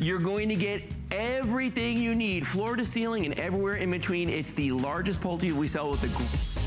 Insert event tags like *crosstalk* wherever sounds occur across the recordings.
you're going to get everything you need, floor to ceiling and everywhere in between. It's the largest Pulte we sell with the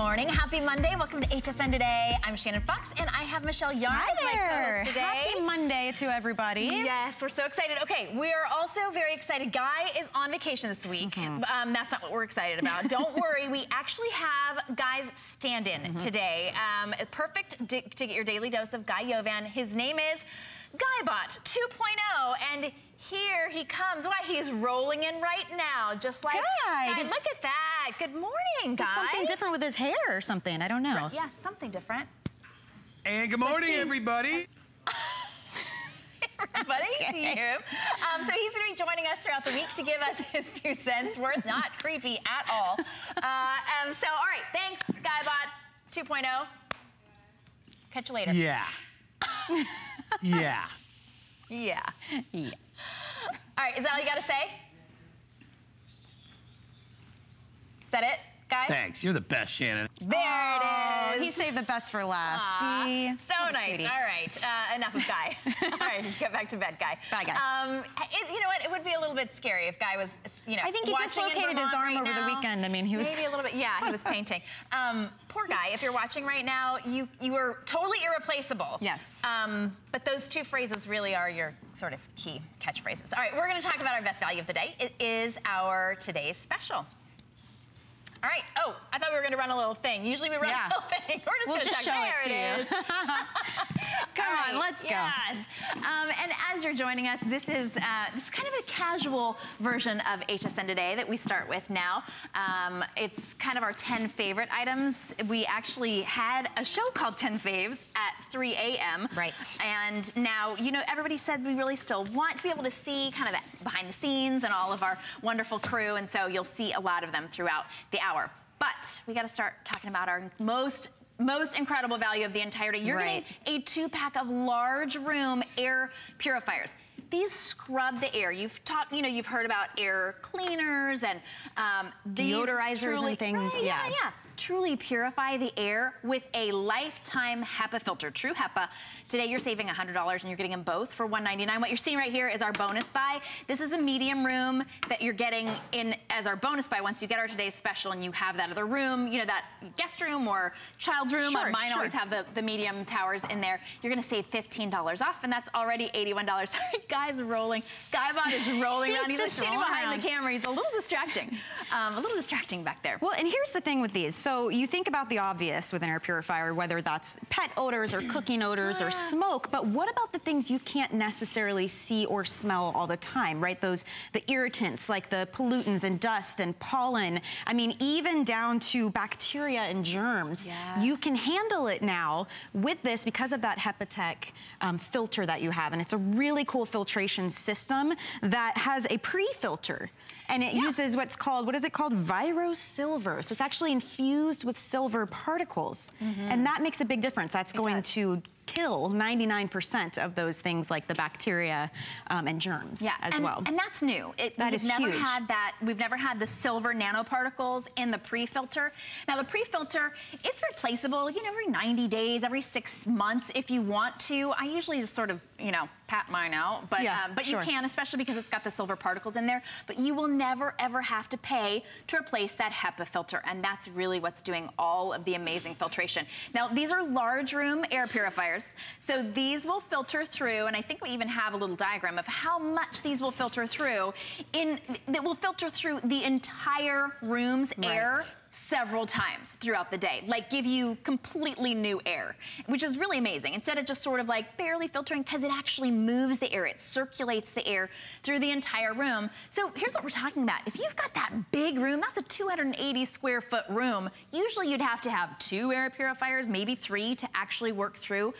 morning. Happy Monday. Welcome to HSN Today. I'm Shannon Fox, and I have Michelle Yarn Hi as my co-host today. Happy Monday to everybody. Yes, we're so excited. Okay, we are also very excited. Guy is on vacation this week. Mm -hmm. um, that's not what we're excited about. Don't *laughs* worry, we actually have Guy's stand-in mm -hmm. today. Um, perfect to get your daily dose of Guy Yovan. His name is Guybot 2.0, and here he comes. Why, he's rolling in right now, just like Guy. Guy look at that. Good morning, Guy. Something different with his hair or something. I don't know. Right, yeah, something different. And good morning, everybody. *laughs* everybody *laughs* okay. to you. Um, so he's going to be joining us throughout the week to give us his two cents worth. Not *laughs* creepy at all. Uh, um, so, all right, thanks, Guybot 2.0. Catch you later. Yeah. yeah. Yeah. Yeah. All right, is that all you got to say? Is that it? Guy? Thanks. You're the best, Shannon. There oh, it is. He saved the best for last. Aww. See? So nice. Sweetie. All right. Uh, enough of Guy. *laughs* *laughs* All right, get back to bed, Guy. Bye, Guy. Um, it, you know what? It would be a little bit scary if Guy was, you know, I think he dislocated his arm right over now. the weekend. I mean, he was... Maybe a little bit. Yeah, he was *laughs* painting. Um, poor Guy. If you're watching right now, you, you were totally irreplaceable. Yes. Um, but those two phrases really are your sort of key catchphrases. All right, we're going to talk about our best value of the day. It is our today's special. All right. Oh, I thought we were going to run a little thing. Usually we run yeah. a little *laughs* thing. We're just we'll going to show there it to it you. *laughs* *laughs* Come right. on, let's go. Yes. Um, and as you're joining us, this is uh, this is kind of a casual version of HSN Today that we start with now. Um, it's kind of our 10 favorite items. We actually had a show called 10 Faves at 3 a.m. Right. And now, you know, everybody said we really still want to be able to see kind of the behind the scenes and all of our wonderful crew. And so you'll see a lot of them throughout the hour hour. But we got to start talking about our most most incredible value of the entire day. You're right. getting a two pack of large room air purifiers. These scrub the air. You've talked, you know, you've heard about air cleaners and um, deodorizers truly, and things. Right, yeah, yeah. yeah truly purify the air with a lifetime HEPA filter, true HEPA. Today you're saving $100 and you're getting them both for 199. What you're seeing right here is our bonus buy. This is the medium room that you're getting in as our bonus buy once you get our today's special and you have that other room, you know, that guest room or child's room. Sure, Mine sure. always have the, the medium towers in there. You're gonna save $15 off and that's already $81. *laughs* Sorry, guy's rolling. Guybot is rolling *laughs* around. He's like standing behind around. the camera. He's a little distracting. Um, a little distracting back there. Well, and here's the thing with these. So so you think about the obvious with an air purifier, whether that's pet odors or cooking odors or smoke, but what about the things you can't necessarily see or smell all the time, right? Those, the irritants like the pollutants and dust and pollen. I mean, even down to bacteria and germs. Yeah. You can handle it now with this because of that HEPAtech um, filter that you have. And it's a really cool filtration system that has a pre-filter and it yeah. uses what's called, what is it called? Viro silver. So it's actually infused with silver particles. Mm -hmm. And that makes a big difference. That's it going does. to kill 99% of those things like the bacteria um, and germs yeah, as and, well. And that's new. It, that we've is never huge. had that. We've never had the silver nanoparticles in the pre-filter. Now the pre-filter, it's replaceable, you know, every 90 days, every six months if you want to. I usually just sort of, you know, pat mine out, but yeah, um, but sure. you can, especially because it's got the silver particles in there. But you will never ever have to pay to replace that HEPA filter, and that's really what's doing all of the amazing filtration. Now these are large room air purifiers, so these will filter through, and I think we even have a little diagram of how much these will filter through. In that will filter through the entire room's right. air several times throughout the day, like give you completely new air, which is really amazing. Instead of just sort of like barely filtering, because it actually moves the air, it circulates the air through the entire room. So here's what we're talking about. If you've got that big room, that's a 280 square foot room, usually you'd have to have two air purifiers, maybe three to actually work through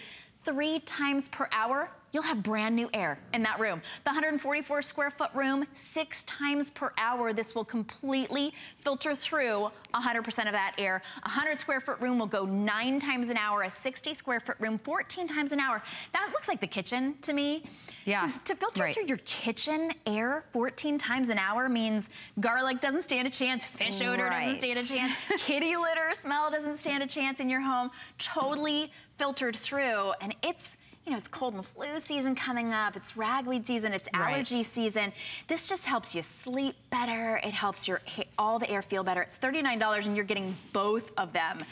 three times per hour you'll have brand new air in that room. The 144 square foot room, six times per hour, this will completely filter through 100% of that air. A 100 square foot room will go nine times an hour, a 60 square foot room, 14 times an hour. That looks like the kitchen to me. Yeah, Just to filter right. through your kitchen air 14 times an hour means garlic doesn't stand a chance, fish odor Right. doesn't stand a chance, kitty litter smell doesn't stand a chance in your home. Totally filtered through. And it's, you know, it's cold and flu season coming up. It's ragweed season. It's Right. allergy season. This just helps you sleep better. It helps your all the air feel better. It's $39 and you're getting both of them.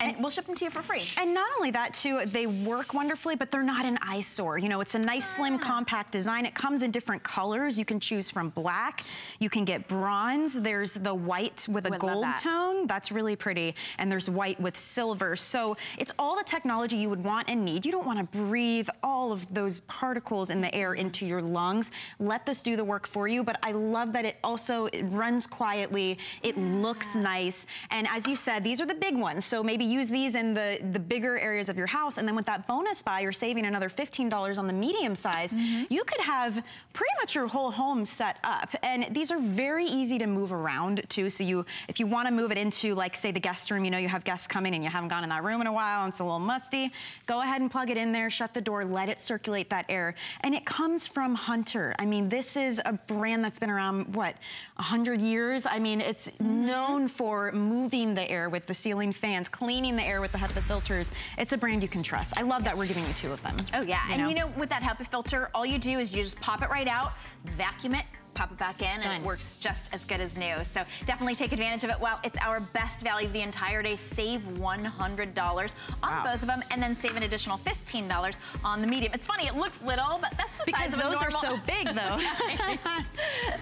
And we'll ship them to you for free. And not only that too, they work wonderfully, but they're not an eyesore. You know, it's a nice slim ah. compact design. It comes in different colors. You can choose from black. You can get bronze. There's the white with a Would gold that. tone. That's really pretty. And there's white with silver. So it's all the technology you would want and need. You don't want to breathe all of those particles in the air into your lungs. Let this do the work for you. But I love that it also it runs quietly. It looks ah. nice. And as you said, these are the big ones. So maybe use these in the, the bigger areas of your house. And then with that bonus buy, you're saving another $15 on the medium size. Mm-hmm. You could have pretty much your whole home set up. And these are very easy to move around too. So you, if you want to move it into like say the guest room, you know, you have guests coming and you haven't gone in that room in a while and it's a little musty, go ahead and plug it in there, shut the door, let it circulate that air. And it comes from Hunter. I mean, this is a brand that's been around, what, 100 years? I mean, it's mm-hmm. known for moving the air with the ceiling fans, cleaning the air with the HEPA filters. It's a brand you can trust. I love that we're giving you two of them. Oh yeah, You and know? you know, with that HEPA filter, all you do is you just pop it right out, vacuum it, pop it back in, and Done. it works just as good as new. So definitely take advantage of it while it's our best value of the entire day. Save $100 on Wow. both of them, and then save an additional $15 on the medium. It's funny, it looks little, but that's the Because size of a those are so big, *laughs* That's though. right.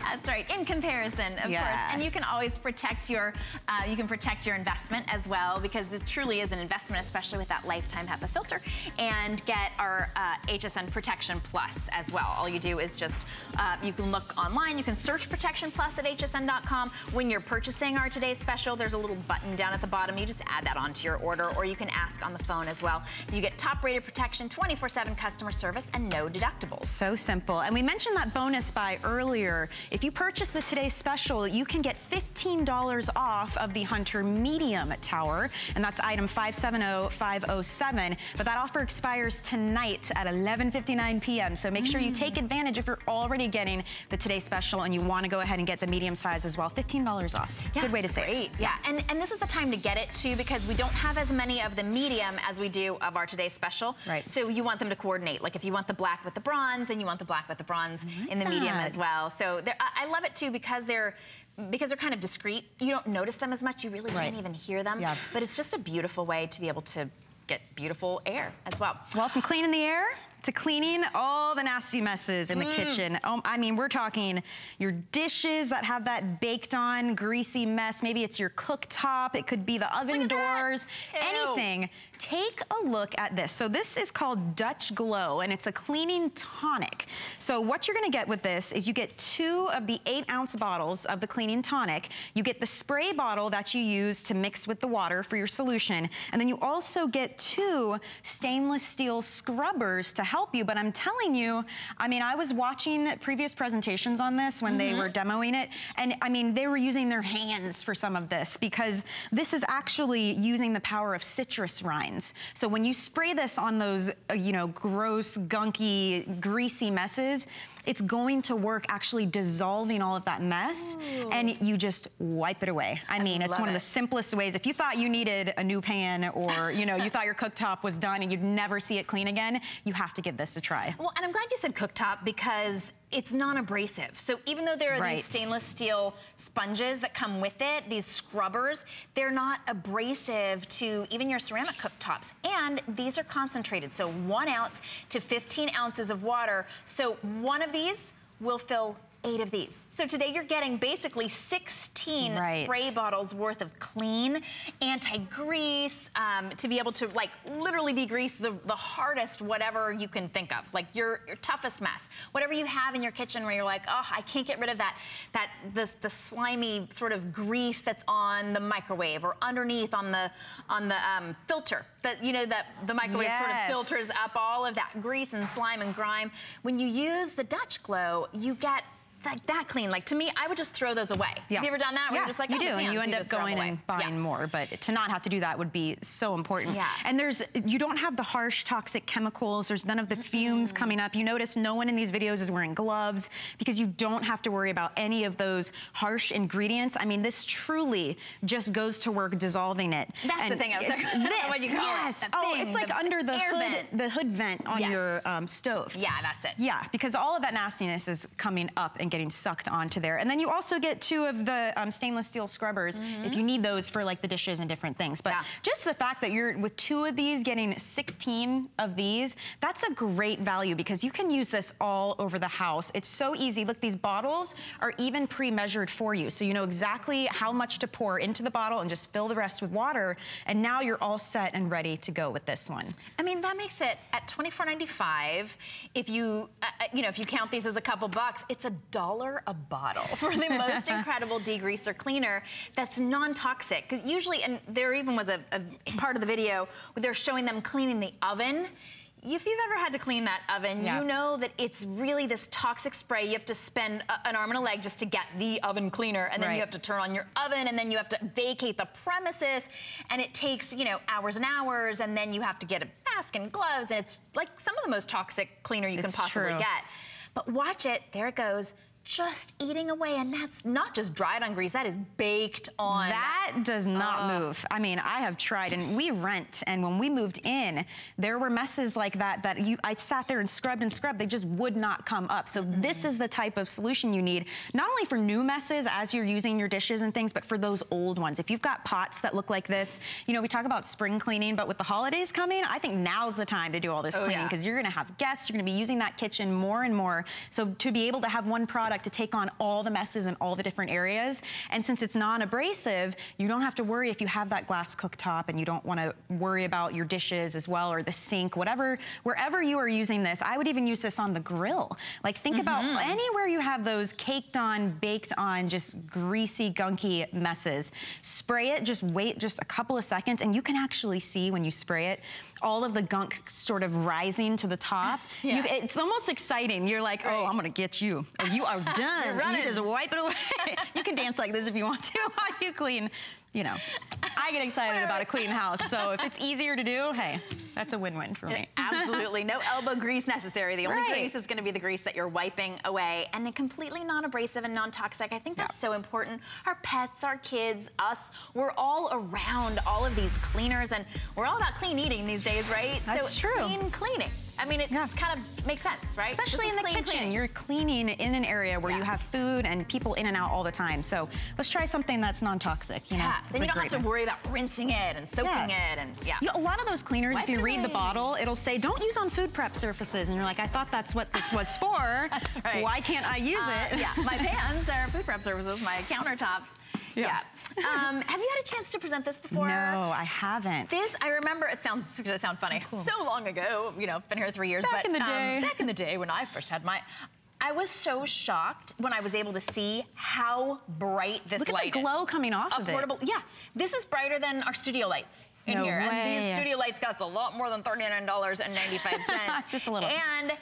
That's right. In comparison, of Yeah. course. And you can always protect your, uh, you can protect your investment as well because this truly is an investment, especially with that lifetime HEPA filter. And get our uh, HSN Protection Plus as well. All you do is just, uh, you can look online, you can search Protection Plus at hsn.com. When you're purchasing our today's special, there's a little button down at the bottom. You just add that onto your order, or you can ask on the phone as well. You get top-rated protection, 24/7 customer service, and no deductibles. So simple. And we mentioned that bonus buy earlier. If you purchase the today's special, you can get $15 off of the Hunter Medium Tower, and that's item 570507. But that offer expires tonight at 11:59 p.m. So make sure you mm. take advantage if you're already getting the today's special and you want to go ahead and get the medium size as well. $15 off. Yeah, Good way to save. Great. Yeah, and, and this is the time to get it too because we don't have as many of the medium as we do of our today's special. Right. So you want them to coordinate. Like if you want the black with the bronze, then you want the black with the bronze mm-hmm. in the medium as well. So I I love it too because they're because they're kind of discreet. You don't notice them as much. You really Right. can't even hear them. Yeah. But it's just a beautiful way to be able to get beautiful air as well. Well, from cleaning the air to cleaning all the nasty messes in the Mm. kitchen. Oh, I mean, we're talking your dishes that have that baked on greasy mess. Maybe it's your cooktop. It could be the oven doors, anything. Take a look at this. So this is called Dutch Glow and it's a cleaning tonic. So what you're gonna get with this is you get two of the eight ounce bottles of the cleaning tonic. You get the spray bottle that you use to mix with the water for your solution. And then you also get two stainless steel scrubbers to help you. But I'm telling you, I mean, I was watching previous presentations on this when they were demoing it. And I mean, they were using their hands for some of this because this is actually using the power of citrus rinds. So when you spray this on those, uh, you know, gross, gunky, greasy messes, it's going to work actually dissolving all of that mess and you just wipe it away. I mean, it's one of the simplest ways. If you thought you needed a new pan or, you know, you thought your cooktop was done and you'd never see it clean again, you have to give this a try. Well, and I'm glad you said cooktop because it's non-abrasive. So even though there are Right. these stainless steel sponges that come with it, these scrubbers, they're not abrasive to even your ceramic cooktops. And these are concentrated. So one ounce to 15 ounces of water. So one of these will fill eight of these. So today you're getting basically 16 Right. spray bottles worth of clean, anti-grease, um, to be able to like literally degrease the, the hardest whatever you can think of, like your, your toughest mess. Whatever you have in your kitchen where you're like, oh, I can't get rid of that, that the, the slimy sort of grease that's on the microwave or underneath on the on the um, filter. That you know that the microwave sort of filters up all of that grease and slime and grime. When you use the Dutch Glow, you get like that clean. Like to me, I would just throw those away. Have you ever done that? Where yeah, just like, you oh, do, and you end up throw 'em going and buying Yeah. more. But to not have to do that would be so important. Yeah. And there's, you don't have the harsh toxic chemicals. There's none of the fumes coming up. You notice no one in these videos is wearing gloves because you don't have to worry about any of those harsh ingredients. I mean, this truly just goes to work dissolving it. That's the thing I was talking- I don't what you call it. yes. That oh, thing, it's like under the hood, vent. the hood vent on Yes. your um, stove. Yeah, that's it. Yeah, because all of that nastiness is coming up and getting sucked onto there. And then you also get two of the um, stainless steel scrubbers if you need those for like the dishes and different things. But Yeah. just the fact that you're with two of these getting 16 of these, that's a great value because you can use this all over the house. It's so easy. Look, these bottles are even pre-measured for you. So you know exactly how much to pour into the bottle and just fill the rest with water. And now you're all set and ready to go with this one. I mean, that makes it at $24.95. If you, uh, uh, you know, if you count these as a couple bucks, it's a dollar a bottle *laughs* for the most *laughs* incredible degreaser cleaner that's non-toxic. Because usually, and there even was a, a part of the video where they're showing them cleaning the oven. If you've ever had to clean that oven, Yeah. you know that it's really this toxic spray. You have to spend a, an arm and a leg just to get the oven cleaner, and then Right. you have to turn on your oven, and then you have to vacate the premises, and it takes you know hours and hours, and then you have to get a mask and gloves, and it's like some of the most toxic cleaner you It's can possibly true. get. But watch it, there it goes, just eating away, and that's not just dried on grease, that is baked on. That does not Uh. move. I mean, I have tried, and we rent, and when we moved in, there were messes like that that you, I sat there and scrubbed and scrubbed. They just would not come up. So Mm-hmm. this is the type of solution you need, not only for new messes as you're using your dishes and things, but for those old ones. If you've got pots that look like this, you know, we talk about spring cleaning, but with the holidays coming, I think now's the time to do all this Oh, cleaning yeah. because you're going to have guests, you're going to be using that kitchen more and more. So to be able to have one product to take on all the messes in all the different areas, and since it's non-abrasive, you don't have to worry if you have that glass cooktop and you don't want to worry about your dishes as well or the sink, whatever, wherever you are using this. I would even use this on the grill. Like think about mm-hmm. anywhere you have those caked on, baked on, just greasy, gunky messes. Spray it, just wait just a couple of seconds, and you can actually see when you spray it all of the gunk sort of rising to the top. *laughs* Yeah. You, it's almost exciting. You're like, oh, I'm gonna get you. Oh, you are *laughs* done. You just wipe it away. *laughs* you can dance like this if you want to while you clean. You know, I get excited about a clean house. So if it's easier to do, hey, that's a win-win for me. *laughs* Absolutely. No elbow grease necessary. The only Right. grease is going to be the grease that you're wiping away and then completely non-abrasive and non-toxic. I think that's so important. Our pets, our kids, us, we're all around all of these cleaners and we're all about clean eating these days, right? That's so true. clean cleaning. I mean, it Yeah. kind of makes sense, right? Especially in the clean kitchen, cleaning. you're cleaning in an area where you have food and people in and out all the time. So let's try something that's non-toxic. You know, yeah, then you don't have to one. worry about rinsing it and soaking Yeah. it and yeah. You know, a lot of those cleaners, Wipe if you read the bottle, it'll say, don't use on food prep surfaces. And you're like, I thought that's what this was *laughs* for. That's right. Why can't I use Uh, it? yeah, my pans are food prep surfaces, my countertops. Yeah. Yeah. Um, have you had a chance to present this before? No, I haven't. This, I remember, it sounds it's gonna sound funny. So long ago, you know, been here three years. Back but, in the um, day. back in the day when I first had my, I was so shocked when I was able to see how bright this Look at the is. glow coming off A of it. portable, yeah. This is brighter than our studio lights in No here. And these studio lights cost a lot more than $39.95. *laughs* Just a little. And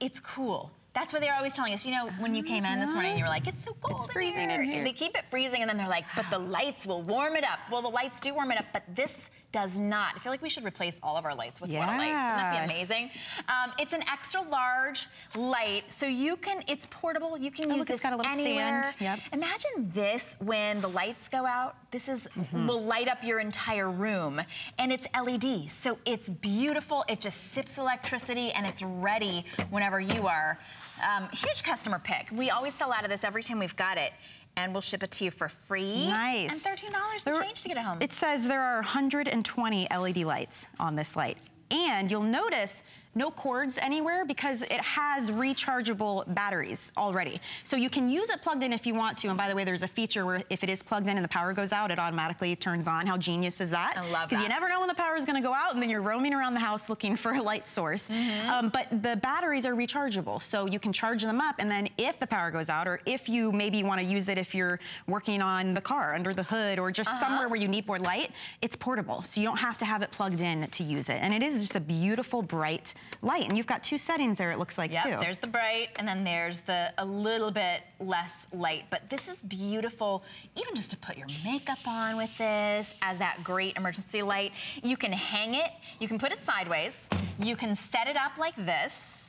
it's cool. That's what they're always telling us. You know, when you came in this morning, and you were like, it's so cold. It's freezing in here. They keep it freezing, and then they're like, but the lights will warm it up. Well, the lights do warm it up, but this does not. I feel like we should replace all of our lights with Whatalights. Wouldn't that be amazing? Um, it's an extra large light, so you can, it's portable. You can Oh, use look, this it's got a little anywhere. stand. Yep. Imagine this when the lights go out. This is Mm-hmm. will light up your entire room, and it's LED, so it's beautiful. It just sips electricity, and it's ready whenever you are. Um, huge customer pick. We always sell out of this every time we've got it, and we'll ship it to you for free. Nice. And thirteen dollars to There- change to get it home. It says there are 120 LED lights on this light. And you'll notice no cords anywhere because it has rechargeable batteries already. So you can use it plugged in if you want to. And by the way, there's a feature where if it is plugged in and the power goes out, it automatically turns on. How genius is that? I love Because you never know when the power is going to go out and then you're roaming around the house looking for a light source. Mm-hmm. Um, but the batteries are rechargeable. So you can charge them up. And then if the power goes out or if you maybe want to use it if you're working on the car under the hood or just Uh-huh. somewhere where you need more light, it's portable. So you don't have to have it plugged in to use it. And it is just a beautiful, bright light. And you've got two settings there, it looks like, Yep, too. there's the bright, and then there's the a little bit less light. But this is beautiful, even just to put your makeup on with this as that great emergency light. You can hang it, you can put it sideways, you can set it up like this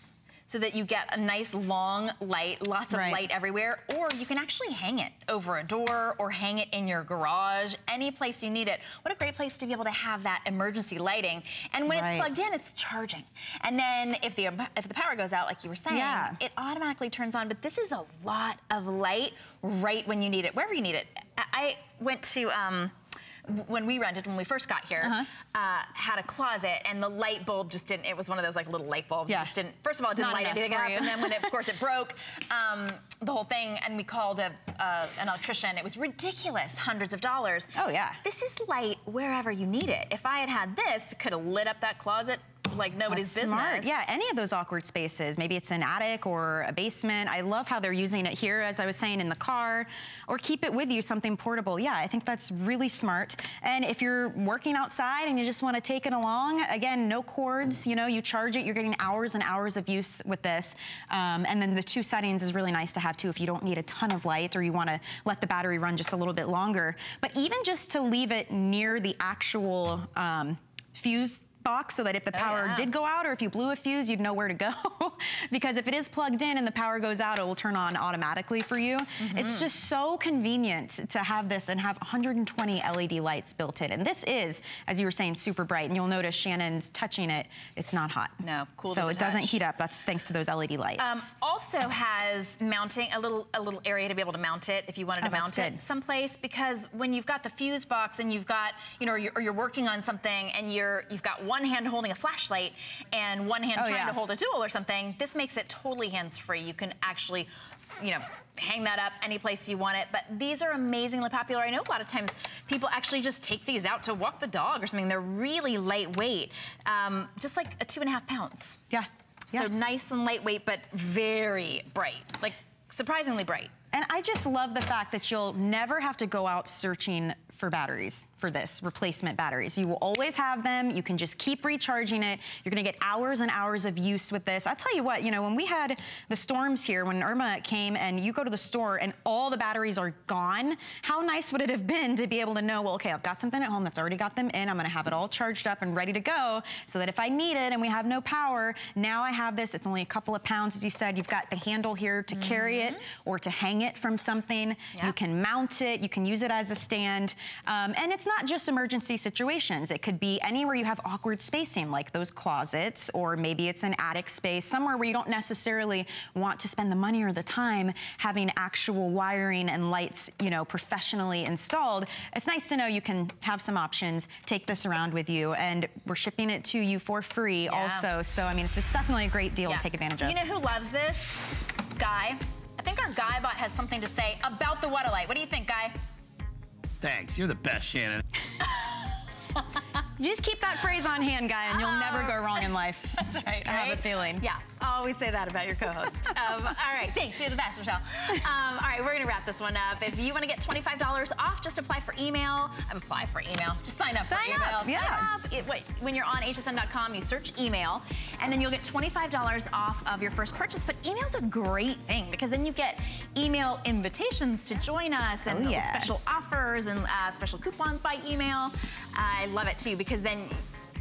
so that you get a nice long light, lots of Right. light everywhere, or you can actually hang it over a door or hang it in your garage, any place you need it. What a great place to be able to have that emergency lighting. And when Right. it's plugged in, it's charging. And then if the if the power goes out, like you were saying, Yeah. it automatically turns on. But this is a lot of light right when you need it, wherever you need it. I I went to. Um, when we rented, when we first got here, Uh-huh. uh had a closet, and the light bulb just didn't. It was one of those like little light bulbs. Yeah. just didn't. First of all, it didn't Not light anything up, you. and then when it, of course it broke, um, the whole thing, and we called a, uh, an electrician. It was ridiculous, hundreds of dollars. Oh, yeah. This is light wherever you need it. If I had had this, it could have lit up that closet like nobody's That's business. Smart. Yeah, any of those awkward spaces. Maybe it's an attic or a basement. I love how they're using it here, as I was saying, in the car, or keep it with you, something portable. Yeah, I think that's really smart. And if you're working outside and you just want to take it along, again, no cords. You know, you charge it. You're getting hours and hours of use with this. Um, and then the two settings is really nice to have too if you don't need a ton of light or you want to let the battery run just a little bit longer. But even just to leave it near the actual um, fuse box so that if the power yeah. did go out or if you blew a fuse, you'd know where to go. *laughs* because if it is plugged in and the power goes out, it will turn on automatically for you. It's just so convenient to have this and have 120 LED lights built in. And this is, as you were saying, super bright. And you'll notice Shannon's touching it, it's not hot. No, cool So it doesn't heat up. That's thanks to those LED lights. Um, also has mounting a little a little area to be able to mount it if you wanted Oh, to mount that's it someplace because when you've got the fuse box and you've got you know or you're, or you're working on something and you're you've got one hand holding a flashlight and one hand Oh, trying yeah. to hold a tool or something this makes it totally hands free you can actually you know hang that up any place you want it but these are amazingly popular I know a lot of times people actually just take these out to walk the dog or something they're really lightweight um, just like a two and a half pounds yeah. so nice and lightweight, but very bright, like surprisingly bright. And I just love the fact that you'll never have to go out searching for batteries for this, replacement batteries. You will always have them. You can just keep recharging it. You're gonna get hours and hours of use with this. I'll tell you what, you know, when we had the storms here, when Irma came and you go to the store and all the batteries are gone, how nice would it have been to be able to know, well, okay, I've got something at home that's already got them in. I'm gonna have it all charged up and ready to go so that if I need it and we have no power, now I have this. It's only a couple of pounds, as you said. You've got the handle here to carry it mm-hmm. or to hang it from something. Yeah. You can mount it. You can use it as a stand. Um, and it's not just emergency situations. It could be anywhere you have awkward spacing, like those closets, or maybe it's an attic space, somewhere where you don't necessarily want to spend the money or the time having actual wiring and lights, you know, professionally installed. It's nice to know you can have some options, take this around with you, and we're shipping it to you for free Yeah. also. So, I mean, it's, it's definitely a great deal to take advantage of. You know who loves this? Guy. I think our Guy bot has something to say about the Whatalight. What do you think, Guy? Thanks. You're the best, Shannon. You just keep that phrase on hand, guy, and you'll never go wrong in life. *laughs* That's right. I have a feeling. Yeah, I always say that about your co-host. *laughs* um, all right, thanks. You're the best, Michelle. Um, all right, we're gonna wrap this one up. If you want to get $25 off, just apply for email. Apply for email. Just sign up Sign for email. up, yeah. Sign up. It, wait, when you're on hsn.com, you search email, and then you'll get $25 off of your first purchase. But email's a great thing because then you get email invitations to join us and Oh, yeah. special offers and uh, special coupons by email. I love it too because then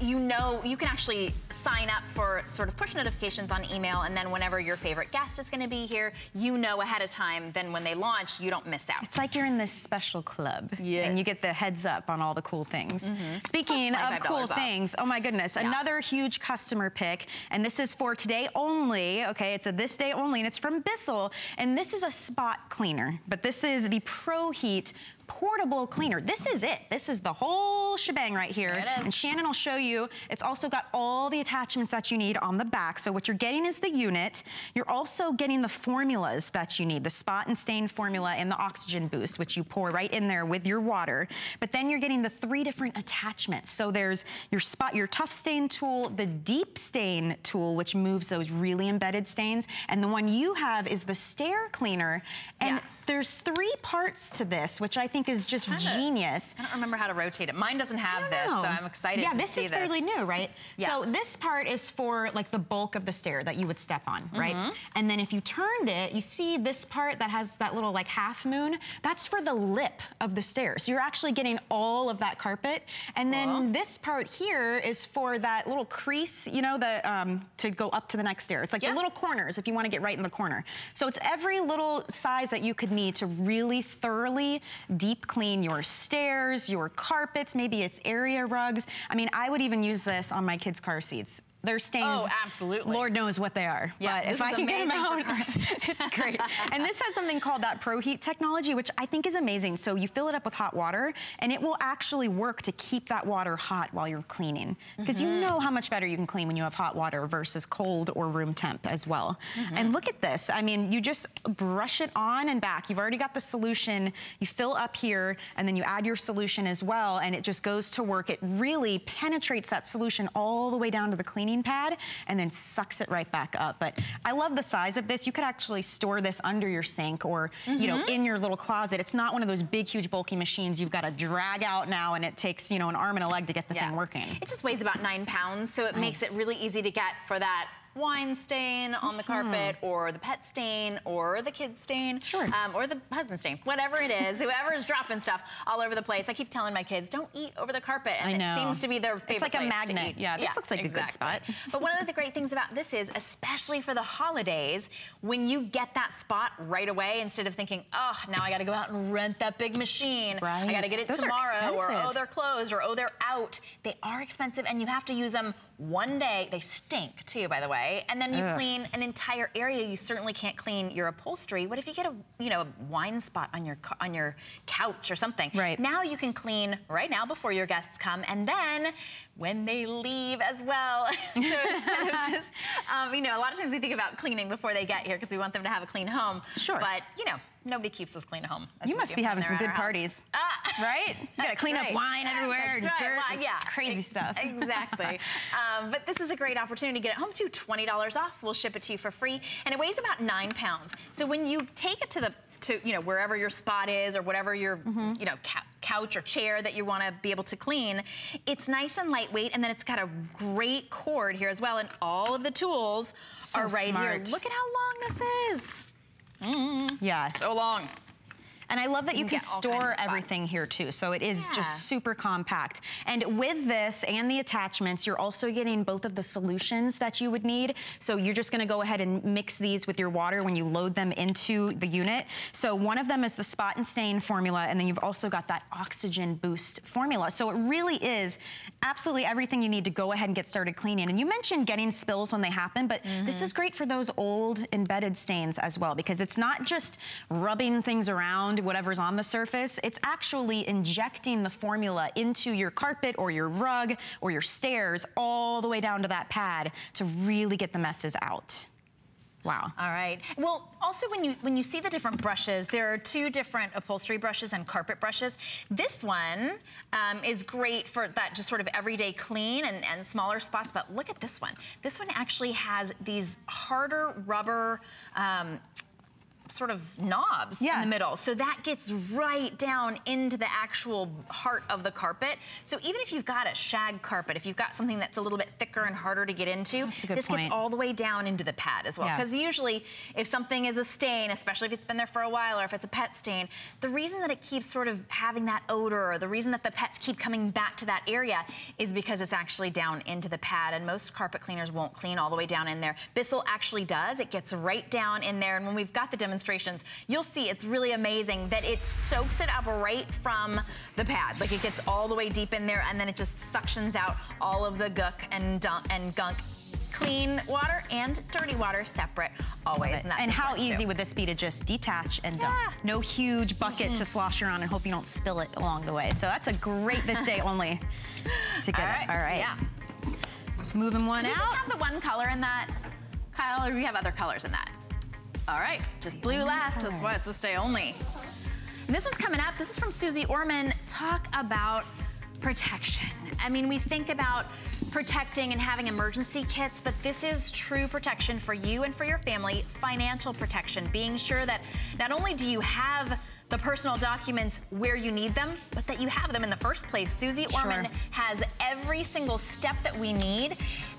you know you can actually sign up for sort of push notifications on email and then whenever your favorite guest is going to be here you know ahead of time then when they launch you don't miss out It's like you're in this special club. And you get the heads up on all the cool things. Mm-hmm. Speaking of cool $25 off. things, oh my goodness, another huge customer pick. And this is for today only. Okay, it's a this day only, and it's from Bissell. And this is a spot cleaner. But this is the Pro Heat portable cleaner. This is it. This is the whole shebang right here. It is. And Shannon will show you. It's also got all the attachments that you need on the back. So what you're getting is the unit. You're also getting the formulas that you need, the spot and stain formula and the oxygen boost, which you pour right in there with your water. But then you're getting the three different attachments. So there's your spot, your tough stain tool, the deep stain tool, which moves those really embedded stains. And the one you have is the stair cleaner. And Yeah. There's three parts to this, which I think is just genius. I don't remember how to rotate it. Mine doesn't have this, know. so I'm excited yeah, to this is this. Is fairly new, right? Yeah. So this part is for like the bulk of the stair that you would step on, right? Mm-hmm. And then if you turned it, you see this part that has that little like half moon, that's for the lip of the stair. So you're actually getting all of that carpet. And Cool. then this part here is for that little crease, you know, the um, to go up to the next stair. It's like Yeah. the little corners if you want to get right in the corner. So it's every little size that you could need to really thoroughly deep clean your stairs, your carpets, maybe it's area rugs. I mean, I would even use this on my kids' car seats. Their stains, Oh, absolutely. Lord knows what they are. Yeah, but if I can get them out, *laughs* it's great. *laughs* and this has something called that Pro Heat technology, which I think is amazing. So you fill it up with hot water, and it will actually work to keep that water hot while you're cleaning. Because Mm-hmm. you know how much better you can clean when you have hot water versus cold or room temp as well. Mm-hmm. And look at this. I mean, you just brush it on and back. You've already got the solution. You fill up here, and then you add your solution as well, and it just goes to work. It really penetrates that solution all the way down to the cleaning pad and then sucks it right back up. But I love the size of this. You could actually store this under your sink or, you know, mm-hmm. in your little closet. It's not one of those big, huge, bulky machines you've got to drag out now and it takes, you know, an arm and a leg to get the thing working. It just weighs about nine pounds, so it makes it really easy to get for that wine stain on the carpet or the pet stain or the kid stain Sure. um, or the husband stain whatever it is whoever is dropping stuff all over the place i keep telling my kids don't eat over the carpet and I know. it seems to be their favorite It's like a magnet. Yeah, this looks like a good spot. *laughs* but one of the great things about this is especially for the holidays when you get that spot right away instead of thinking oh now i got to go out and rent that big machine i got to get it Those tomorrow or oh they're closed or oh they're out they are expensive and you have to use them one day they stink too by the way and then you Ugh. clean an entire area you certainly can't clean your upholstery what if you get a you know a wine spot on your on your couch or something Right. now you can clean right now before your guests come and then when they leave as well *laughs* so instead of *laughs* just um, you know a lot of times we think about cleaning before they get here because we want them to have a clean home Sure. but you know nobody keeps us clean at home as You must be having some good parties. Ah, Right? You gotta clean up *laughs* wine everywhere, right. dirt, Well, yeah, crazy stuff. *laughs* Exactly. um, but this is a great opportunity to get it home too. Twenty dollars off. We'll ship it to you for free, and it weighs about nine pounds. So when you take it to the to you know wherever your spot is or whatever your Mm-hmm. you know cou- couch or chair that you want to be able to clean, it's nice and lightweight, and then it's got a great cord here as well, and all of the tools So are right smart. here. Look at how long this is. Mm-hmm. Yes. So long. And I love that you you can get all kinds store everything here too. So it is Yeah. just super compact. And with this and the attachments, you're also getting both of the solutions that you would need. So you're just gonna go ahead and mix these with your water when you load them into the unit. So one of them is the spot and stain formula, and then you've also got that oxygen boost formula. So it really is absolutely everything you need to go ahead and get started cleaning. And you mentioned getting spills when they happen, but this mm-hmm. is great for those old embedded stains as well, because it's not just rubbing things around whatever's on the surface, it's actually injecting the formula into your carpet or your rug or your stairs all the way down to that pad to really get the messes out. Wow. All right. Well, also when you when you see the different brushes, there are two different upholstery brushes and carpet brushes. This one um, is great for that just sort of everyday clean and, and smaller spots. But look at this one. This one actually has these harder rubber. Um, sort of knobs in the middle. So that gets right down into the actual heart of the carpet. So even if you've got a shag carpet, if you've got something that's a little bit thicker and harder to get into, That's a good this point. gets all the way down into the pad as well. Yeah. Because usually if something is a stain, especially if it's been there for a while or if it's a pet stain, the reason that it keeps sort of having that odor or the reason that the pets keep coming back to that area is because it's actually down into the pad and most carpet cleaners won't clean all the way down in there. Bissell actually does. It gets right down in there and when we've got the demonstrations, you'll see it's really amazing that it soaks it up right from the pad. Like it gets all the way deep in there and then it just suctions out all of the gook and, and gunk clean water and dirty water separate always. And, and how easy too. would this be to just detach and dump? Yeah. No huge bucket mm -hmm. to mm-hmm. slosh around and hope you don't spill it along the way. So that's a great this day *laughs* only to get All right. it. All right. Yeah. Moving one do out. Do you have the one color in that, Kyle, or do you have other colors in that? All right, just blue left. That's why it's this day only. And this one's coming up. This is from Suze Orman. Talk about protection. I mean, we think about protecting and having emergency kits, but this is true protection for you and for your family, financial protection, being sure that not only do you have the personal documents where you need them, but that you have them in the first place. Suze sure. Orman has every single step that we need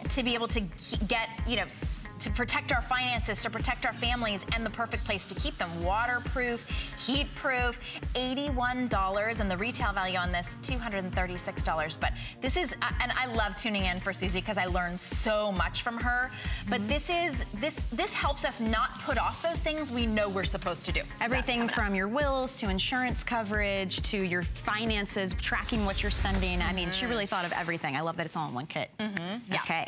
to be able to get, you know, to protect our finances, to protect our families, and the perfect place to keep them. Waterproof, heat-proof, $81, and the retail value on this, $236. But this is, and I love tuning in for Suze because I learn so much from her. But mm -hmm. this is, this, this helps us not put off those things we know we're supposed to do. Everything from your wills to insurance coverage to your finances, tracking what you're spending. Mm -hmm. I mean, she really thought of everything. I love that it's all in one kit. Mm -hmm. yeah. Okay.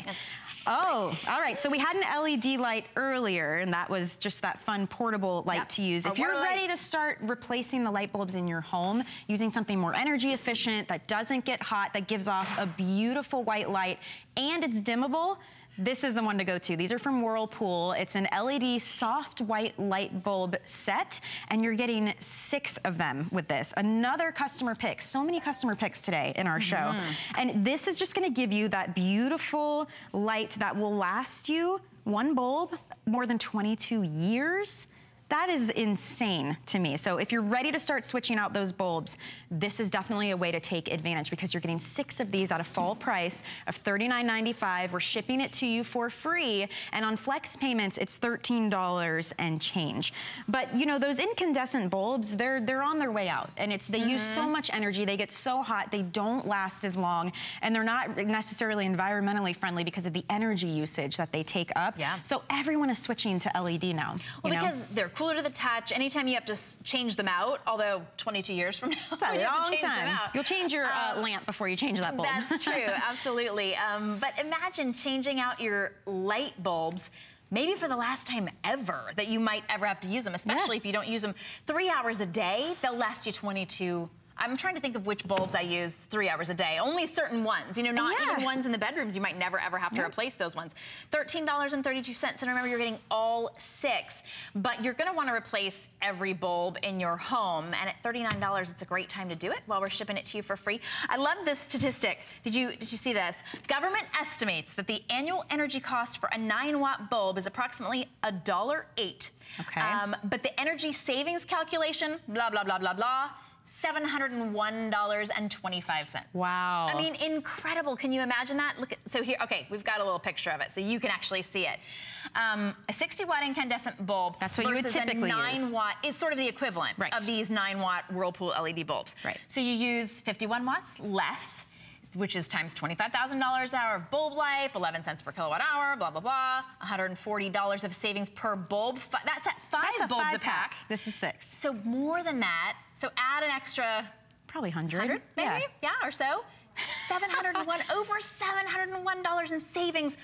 Oh, all right. So we had an LED light earlier, and that was just that fun portable light yep. to use. if you're ready to start replacing the light bulbs in your home, using something more energy efficient, that doesn't get hot, that gives off a beautiful white light, and it's dimmable, this is the one to go to. These are from Whirlpool. It's an LED soft white light bulb set, and you're getting six of them with this. Another customer pick. So many customer picks today in our show. Mm -hmm. And this is just gonna give you that beautiful light that will last you one bulb more than 22 years. That is insane to me. So if you're ready to start switching out those bulbs, this is definitely a way to take advantage because you're getting six of these at a full price of $39.95. We're shipping it to you for free. And on flex payments, it's $13 and change. But you know, those incandescent bulbs, they're they're on their way out. And it's they mm -hmm. use so mm-hmm. much energy, they get so hot, they don't last as long, and they're not necessarily environmentally friendly because of the energy usage that they take up. Yeah. So everyone is switching to LED now. Well, because know? they're cooler to the touch. Anytime you have to change them out, although 22 years from *laughs* now, you have to change time. them out. You'll change your uh, um, lamp before you change that bulb. That's true, *laughs* absolutely. Um, but imagine changing out your light bulbs maybe for the last time ever that you might ever have to use them, especially yeah. if you don't use them three hours a day. They'll last you 22 I'm trying to think of which bulbs I use three hours a day. Only certain ones, you know, not yeah. even ones in the bedrooms. You might never ever have to yeah. replace those ones. $13.32, and remember you're getting all six, but you're gonna wanna replace every bulb in your home, and at $39, it's a great time to do it while we're shipping it to you for free. I love this statistic. Did you, did you see this? Government estimates that the annual energy cost for a nine watt bulb is approximately a dollar eight. Okay. Um, but the energy savings calculation, blah, blah, blah, blah, blah, $701.25. Wow. I mean, incredible. Can you imagine that? Look at, so here, okay, we've got a little picture of it so you can actually see it. Um, a 60 watt incandescent bulb That's what you would typically a 9 use. watt is sort of the equivalent right. of these 9 watt Whirlpool LED bulbs. Right. So you use 51 watts less which is times $25,000 an hour of bulb life, 11 cents per kilowatt hour, blah, blah, blah, $140 of savings per bulb. That's at five That's bulbs five a pack. pack. This is six. So more than that, so add an extra... Probably 100. 100 maybe? Yeah, yeah or so. 701, *laughs* over $701 in savings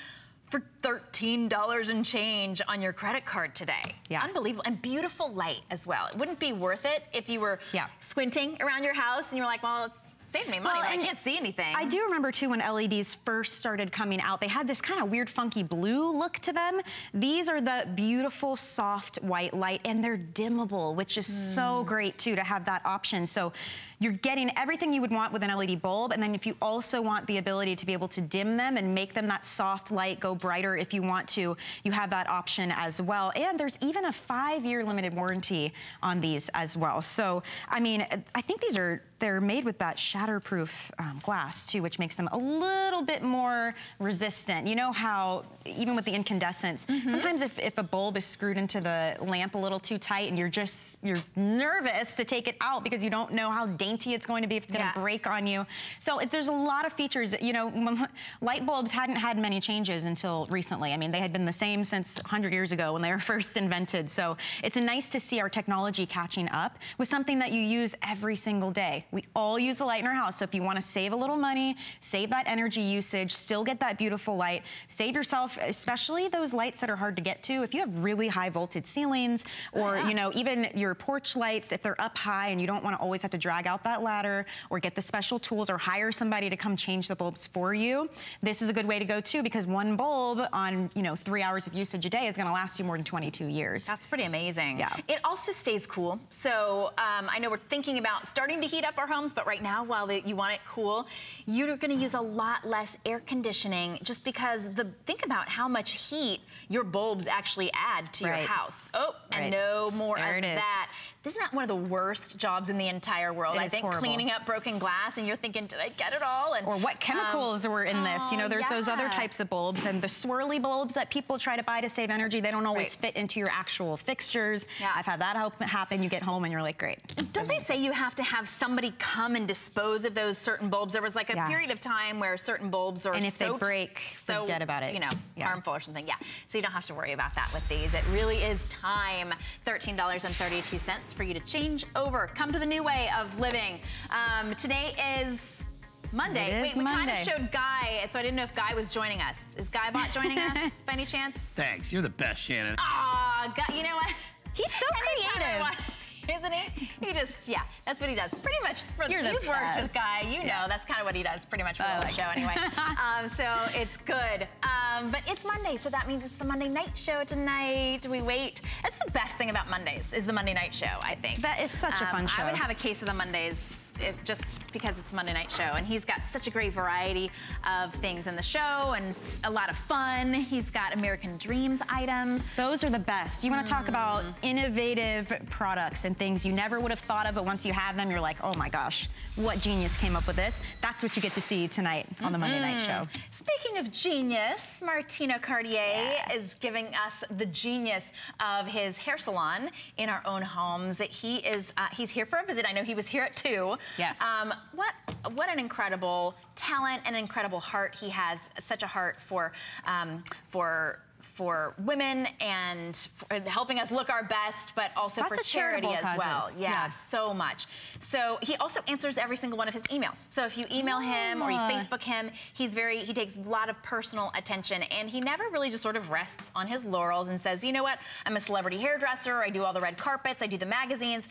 for $13 and change on your credit card today. Yeah. Unbelievable. And beautiful light as well. It wouldn't be worth it if you were yeah. squinting around your house and you were like, well, it's saved me money. Well, I can't see anything. I do remember too when LEDs first started coming out, they had this kind of weird funky blue look to them. These are the beautiful soft white light and they're dimmable, which is mm. so hmm. great too to have that option. So you're getting everything you would want with an LED bulb. And then if you also want the ability to be able to dim them and make them that soft light go brighter if you want to, you have that option as well. And there's even a five year limited warranty on these as well. So, I mean, I think these are, they're made with that shatterproof um, glass too, which makes them a little bit more resistant. You know how, even with the incandescents, mm -hmm. sometimes if, if a bulb is screwed into the lamp a little too tight and you're just, you're nervous to take it out because you don't know how dangerous dainty it's going to be, if it's going to yeah. break on you. So it, there's a lot of features. You know, *laughs* light bulbs hadn't had many changes until recently. I mean, they had been the same since 100 years ago when they were *laughs* first invented. So it's nice to see our technology catching up with something that you use every single day. We all use the light in our house. So if you want to save a little money, save that energy usage, still get that beautiful light, save yourself, especially those lights that are hard to get to. If you have really high voltage ceilings oh, or, yeah. you know, even your porch lights, if they're up high and you don't want to always have to drag out that ladder or get the special tools or hire somebody to come change the bulbs for you, this is a good way to go too because one bulb on, you know, three hours of usage a day is going to last you more than 22 years. That's pretty amazing. Yeah. It also stays cool. So um, I know we're thinking about starting to heat up our homes, but right now, while the, you want it cool, you're going to use a lot less air conditioning just because the think about how much heat your bulbs actually add to your house. Oh, and Right. no more There of that isn't that one of the worst jobs in the entire world? It I think horrible. cleaning up broken glass and you're thinking, did I get it all? And Or what um, chemicals um, were in this? You know, there's yeah. those other types of bulbs and the swirly bulbs that people try to buy to save energy, they don't always right. fit into your actual fixtures. Yeah. I've had that happen. You get home and you're like, great. Don't they say you have to have somebody come and dispose of those certain bulbs? There was like a yeah. period of time where certain bulbs are And if so they break, so, forget about it. You know, yeah. harmful or something. Yeah. So you don't have to worry about that with these. It really is time. $13.32 chance for you to change over, come to the new way of living. Um, today is Monday. Wait, we kind of showed Guy, so I didn't know if Guy was joining us. Is Guybot joining us *laughs* by any chance? Thanks. You're the best, Shannon. Aw, you know what? He's so Anytime creative. *laughs* Isn't he? He just, yeah, that's what he does. Pretty much, for, You're the you've worked with. Guy, you know, that's kind of what he does pretty much for I the like show it. anyway. *laughs* um, so it's good. Um, but it's Monday, so that means it's the Monday night show tonight. We wait. That's the best thing about Mondays, is the Monday night show, I think. That is such a fun show. I would have a case of the Mondays if, just because it's Monday night show. And he's got such a great variety of things in the show and a lot of fun. He's got American Dreams items. Those are the best. You want to talk about Mm. innovative products and things you never would have thought of, but once you have them, you're like, oh my gosh, what genius came up with this? That's what you get to see tonight on the Monday Night Show. Speaking of genius, Martino Cartier is giving us the genius of his hair salon in our own homes. He is uh, he's here for a visit. I know he was here at two. Yes. Um, what what an incredible talent and incredible heart he has. Such a heart for um, for. For women and for helping us look our best, but also Lots for charity as well. Yeah, Yeah. so much. So he also answers every single one of his emails. So if you email him or you Ah. Facebook him, he's very he takes a lot of personal attention and he never really just sort of rests on his laurels and says, you know what, I'm a celebrity hairdresser, I do all the red carpets, I do the magazines,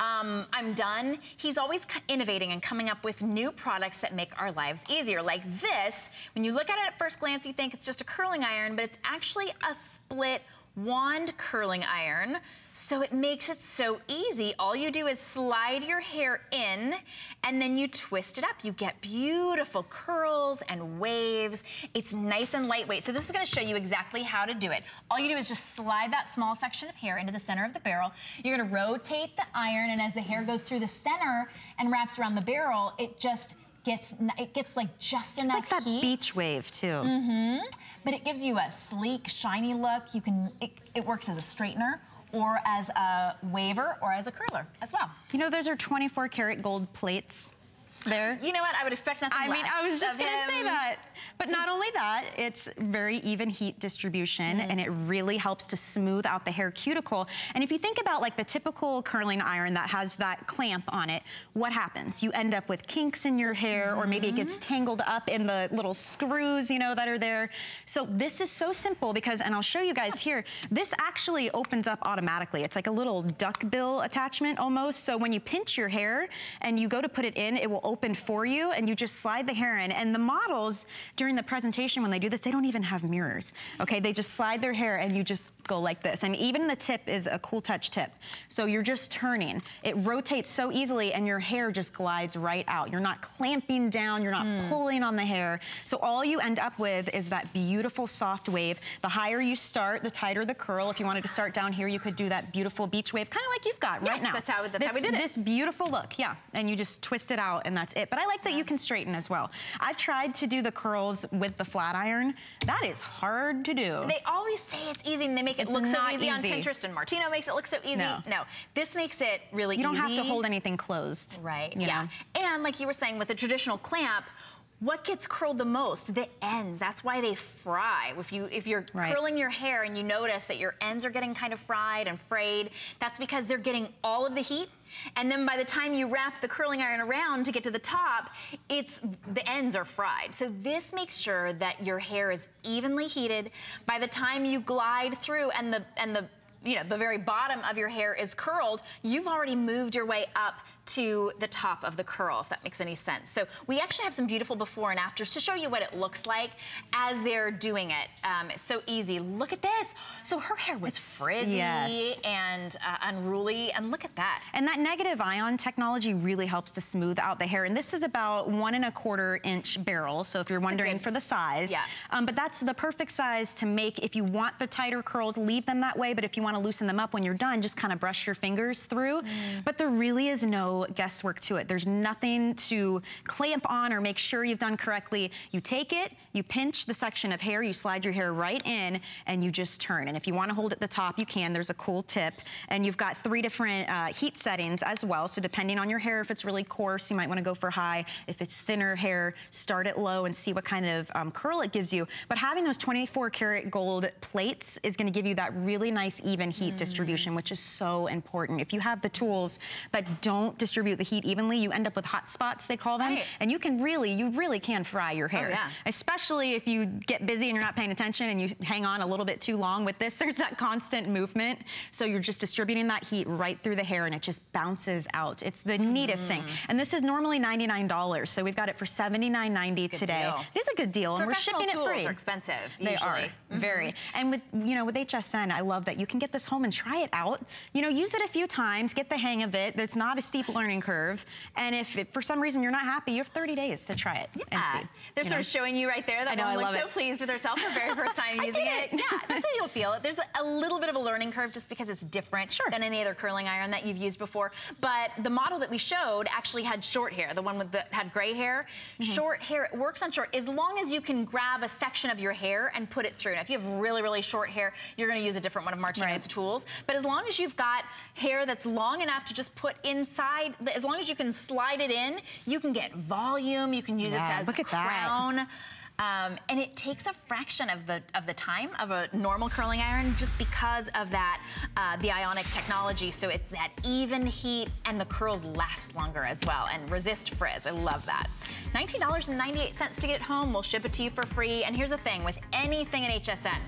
um, I'm done. He's always innovating and coming up with new products that make our lives easier. Like this, when you look at it at first glance, you think it's just a curling iron, but it's actually a split wand curling iron. So it makes it so easy. All you do is slide your hair in and then you twist it up. You get beautiful curls and waves. It's nice and lightweight. So this is gonna show you exactly how to do it. All you do is just slide that small section of hair into the center of the barrel. You're gonna rotate the iron and as the hair goes through the center and wraps around the barrel, it just gets, it gets like just It's enough like that heat beach wave, too. Mm-hmm. but it gives you a sleek, shiny look. You can, it, it works as a straightener or as a waver or as a curler as well. You know, those are 24 karat gold plates there. You know what? I would expect nothing I mean, less I was just gonna say that. But not only that, it's very even heat distribution Mm-hmm. and it really helps to smooth out the hair cuticle. And if you think about like the typical curling iron that has that clamp on it, what happens? You end up with kinks in your hair or maybe it gets Mm-hmm. tangled up in the little screws, you know, that are there. So this is so simple because, and I'll show you guys here, this actually opens up automatically. It's like a little duck bill attachment almost. So when you pinch your hair and you go to put it in, it will open for you and you just slide the hair in. And the models during the presentation when they do this, they don't even have mirrors. Okay, they just slide their hair and you just go like this. And even the tip is a cool touch tip. So you're just turning. It rotates so easily and your hair just glides right out. You're not clamping down, you're not hmm. pulling on the hair. So all you end up with is that beautiful soft wave. The higher you start, the tighter the curl. If you wanted to start down here, you could do that beautiful beach wave, kind of like you've got Yeah, right now. that's how- that's this, how we did it. This beautiful look, yeah. And you just twist it out and that's it. But I like that you can straighten as well. I've tried to do the curls with the flat iron. That is hard to do. They always say it's easy and they make it It's look so not easy, on. Pinterest and Martino makes it look so easy. No. this makes it really easy. you don't easy. have to hold anything closed. Right, yeah. know? And like you were saying with a traditional clamp, What gets curled the most? The ends. That's why they fry. If you if you're Right. curling your hair and you notice that your ends are getting kind of fried and frayed, that's because they're getting all of the heat. And then by the time you wrap the curling iron around to get to the top, it's the ends are fried. So this makes sure that your hair is evenly heated. By the time you glide through and the and the you know, the very bottom of your hair is curled, you've already moved your way up to the top of the curl, if that makes any sense. So we actually have some beautiful before and afters to show you what it looks like as they're doing it. Um, it's so easy. Look at this. So her hair was frizzy yes. and uh, unruly, and look at that. And that negative ion technology really helps to smooth out the hair. And this is about one and a quarter inch barrel. So if you're wondering good- for the size, Yeah. um, but that's the perfect size to make. If you want the tighter curls, leave them that way. But if you want to loosen them up when you're done, just kind of brush your fingers through. Mm. But there really is no guesswork to it. There's nothing to clamp on or make sure you've done correctly. You take it, you pinch the section of hair, you slide your hair right in, and you just turn. And if you want to hold it at the top, you can. There's a cool tip. And you've got three different uh, heat settings as well. So depending on your hair, if it's really coarse, you might want to go for high. If it's thinner hair, start it low and see what kind of um, curl it gives you. But having those 24 karat gold plates is going to give you that really nice even heat distribution, which is so important. If you have the tools that don't distribute the heat evenly, you end up with hot spots, they call them. Right. And you can really, you really can fry your hair. yeah. Especially if you get busy and you're not paying attention and you hang on a little bit too long with this, *laughs* there's that constant movement. So you're just distributing that heat right through the hair and it just bounces out. It's the neatest thing. And this is normally $99. So we've got it for $79.90 today. deal. It is a good deal and we're shipping it free. are expensive, They are usually. Mm-hmm. very. And with you know with HSN, I love that you can get this home and try it out. You know, use it a few times, get the hang of it. It's not a steep learning curve. And if it, for some reason you're not happy, you have 30 days to try it and Yeah. see. They're sort know? of showing you right there that I know, one I looks love so it. pleased with herself her very *laughs* first time I using did it. it. Yeah, that's how you'll feel it. There's a, little bit of a learning curve just because it's different Sure. than any other curling iron that you've used before. But the model that we showed actually had short hair, the one with the had gray hair. Mm-hmm. Short hair it works on short as long as you can grab a section of your hair and put it through. Now, if you have really, really short hair, you're going to use a different one of Martino's Right. tools. But as long as you've got hair that's long enough to just put inside, as long as you can slide it in, you can get volume. You can use Yeah, this as look a at that. Um, and it takes a fraction of the of the time of a normal curling iron just because of that uh, the ionic technology. So it's that even heat and the curls last longer as well and resist frizz. I love that. $19.98 to get home. We'll ship it to you for free. And here's the thing with anything at HSN,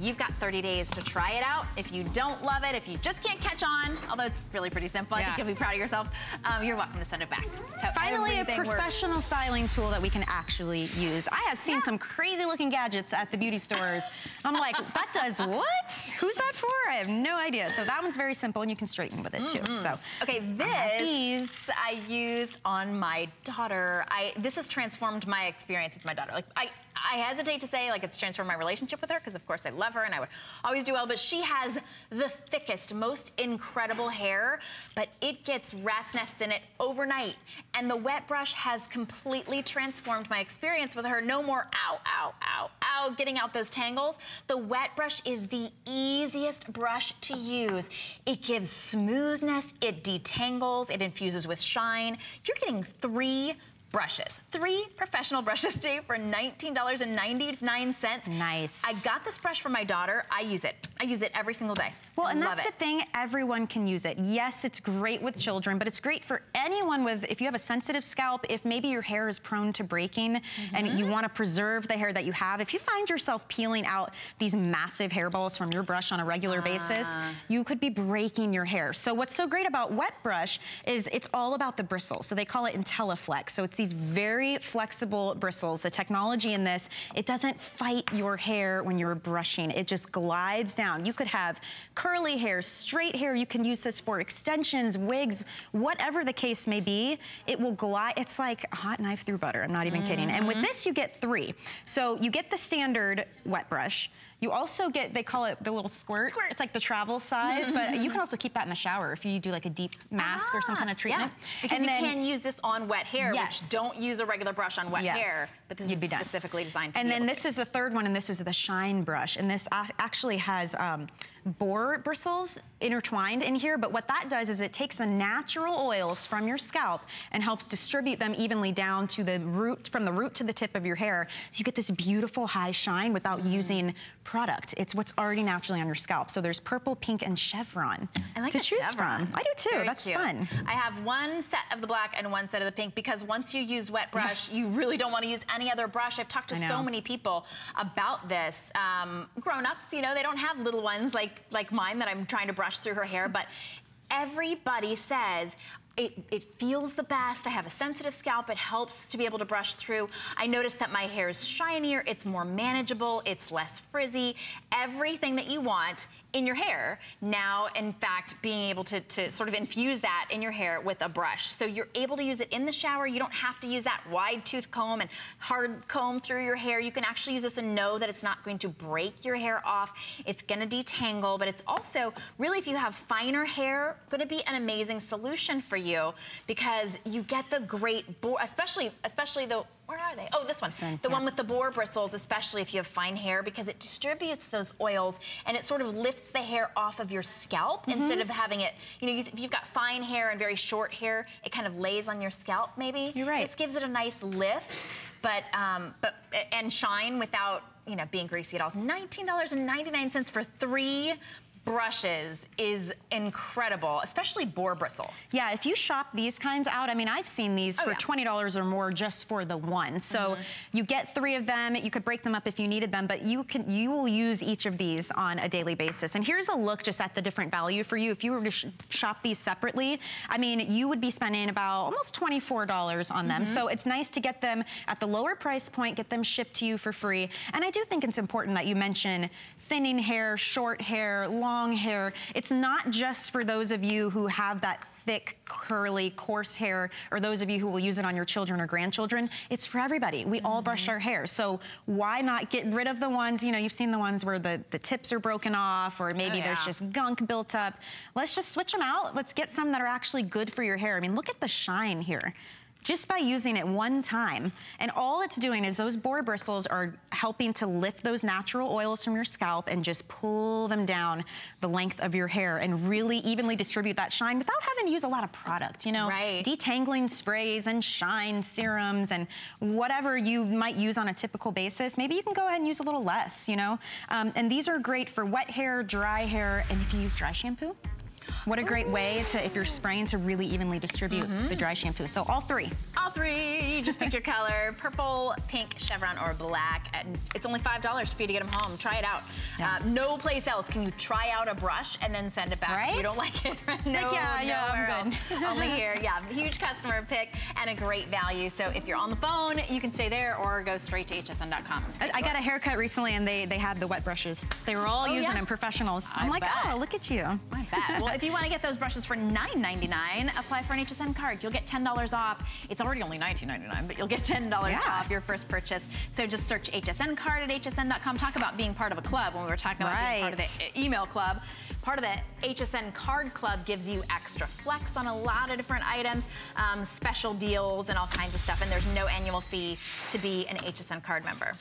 you've got 30 days to try it out. If you don't love it, if you just can't catch on, although it's really pretty simple, I think you'll be proud of yourself, um, you're welcome to send it back. So Finally, a professional styling tool that we can actually use. I have seen some crazy looking gadgets at the beauty stores. I'm like, *laughs* that does what? Who's that for? I have no idea. So that one's very simple and you can straighten with it too. So Okay, I have these. this I used on my daughter. I this has transformed my experience with my daughter. Like I, I hesitate to say like it's transformed my relationship with her because of course I love her and I would always do well. But she has the thickest, most incredible hair, but it gets rat's nests in it overnight. And the wet brush has completely transformed my experience with her. No more ow, ow, ow, ow, getting out those tangles. The wet brush is the easiest brush to use. It gives smoothness, it detangles, it infuses with shine. You're getting three brushes. Three professional brushes today for $19.99. Nice. I got this brush for my daughter. I use it. I use it every single day. Well, and Love that's it. the thing, everyone can use it. Yes, it's great with children, but it's great for anyone with, if you have a sensitive scalp, if maybe your hair is prone to breaking and you Mm-hmm. want to preserve the hair that you have, if you find yourself peeling out these massive hairballs from your brush on a regular basis, Ah. you could be breaking your hair. So what's so great about wet brush is it's all about the bristles. So they call it IntelliFlex. So it's these very flexible bristles. The technology in this, it doesn't fight your hair when you're brushing. It just glides down. You could have curly hair, straight hair. You can use this for extensions, wigs, whatever the case may be. It will glide. It's like a hot knife through butter. I'm not even kidding. And with mm-hmm. this, you get three. So you get the standard wet brush. You also get, they call it the little squirt. Squirt. It's like the travel size, but you can also keep that in the shower if you do like a deep mask or some kind of Ah, treatment. Yeah, because And you then- can use this on wet hair, Yes. which don't use a regular brush on wet Yes. hair. But this You'd is specifically designed to And then this is the third one, and this is the shine brush. And this actually has um, boar bristles intertwined in here, but what that does is it takes the natural oils from your scalp and helps distribute them evenly down to the root, from the root to the tip of your hair. So you get this beautiful high shine without mm. using product. It's what's already naturally on your scalp. So there's purple, pink, and chevron like to choose chevron. from. I do too, Very that's cute. fun. I have one set of the black and one set of the pink because once you use wet brush, you really don't want to use any other brush. I've talked to so many people about this. Um, grown-ups, you know, they don't have little ones like, like mine that I'm trying to brush through her hair, but everybody says, it, it, feels the best. I have a sensitive scalp. It helps to be able to brush through. I notice that my hair is shinier. It's more manageable. It's less frizzy. Everything that you want in your hair. Now, in fact, being able to, to sort of infuse that in your hair with a brush. So you're able to use it in the shower. You don't have to use that wide tooth comb and hard comb through your hair. You can actually use this and know that it's not going to break your hair off. It's gonna detangle, but it's also, really if you have finer hair, gonna be an amazing solution for you because you get the great, especially, especially the where are they? Oh, this one. This one the yeah. one with the boar bristles, especially if you have fine hair, because it distributes those oils and it sort of lifts the hair off of your scalp mm -hmm. instead of having it, you know, if you've got fine hair and very short hair, it kind of lays on your scalp maybe. You're right. This gives it a nice lift, but, um, but and shine without you know, being greasy at all. $19.99 for three brushes is incredible, especially boar bristle. Yeah, if you shop these kinds out, I mean, I've seen these oh, for yeah. $20 or more just for the one. So mm -hmm. you get three of them. You could break them up if you needed them, but you can you will use each of these on a daily basis. And here's a look just at the different value for you. If you were to sh shop these separately, I mean, you would be spending about almost $24 on them. Mm -hmm. So it's nice to get them at the lower price point, get them shipped to you for free. And I do think it's important that you mention thinning hair, short hair, long hair. It's not just for those of you who have that thick, curly, coarse hair, or those of you who will use it on your children or grandchildren. It's for everybody. We mm -hmm. all brush mm-hmm. our hair. So why not get rid of the ones, you know, you've seen the ones where the, the tips are broken off or maybe oh, yeah. there's just gunk built up. Let's just switch them out. Let's get some that are actually good for your hair. I mean, look at the shine here just by using it one time. And all it's doing is those boar bristles are helping to lift those natural oils from your scalp and just pull them down the length of your hair and really evenly distribute that shine without having to use a lot of product, you know? Right. Detangling sprays and shine serums and whatever you might use on a typical basis, maybe you can go ahead and use a little less, you know? Um, and these are great for wet hair, dry hair, and if you use dry shampoo, what a great way to, if you're spraying, to really evenly distribute mm -hmm. the dry shampoo. So all three. All three. You just pick your color, purple, pink, chevron, or black. And it's only $5 for you to get them home. Try it out. Yeah. Uh, no place else can you try out a brush and then send it back. Right? You don't like it. *laughs* no, like, yeah, yeah, I'm good. *laughs* only here. Yeah, huge customer pick and a great value. So if you're on the phone, you can stay there or go straight to hsn.com. I, I, got a haircut recently and they, they had the wet brushes. They were all oh, using yeah? them, professionals. I'm I like, bet. oh, look at you. I bet. Well, if you want to get those brushes for $9.99, apply for an HSN card. You'll get $10 off. It's already only $19.99, but you'll get $10 yeah. off your first purchase. So just search HSN card at hsn.com. Talk about being part of a club when we were talking about right. being part of the email club. Part of the HSN Card Club gives you extra flex on a lot of different items, um, special deals and all kinds of stuff. And there's no annual fee to be an HSN card member.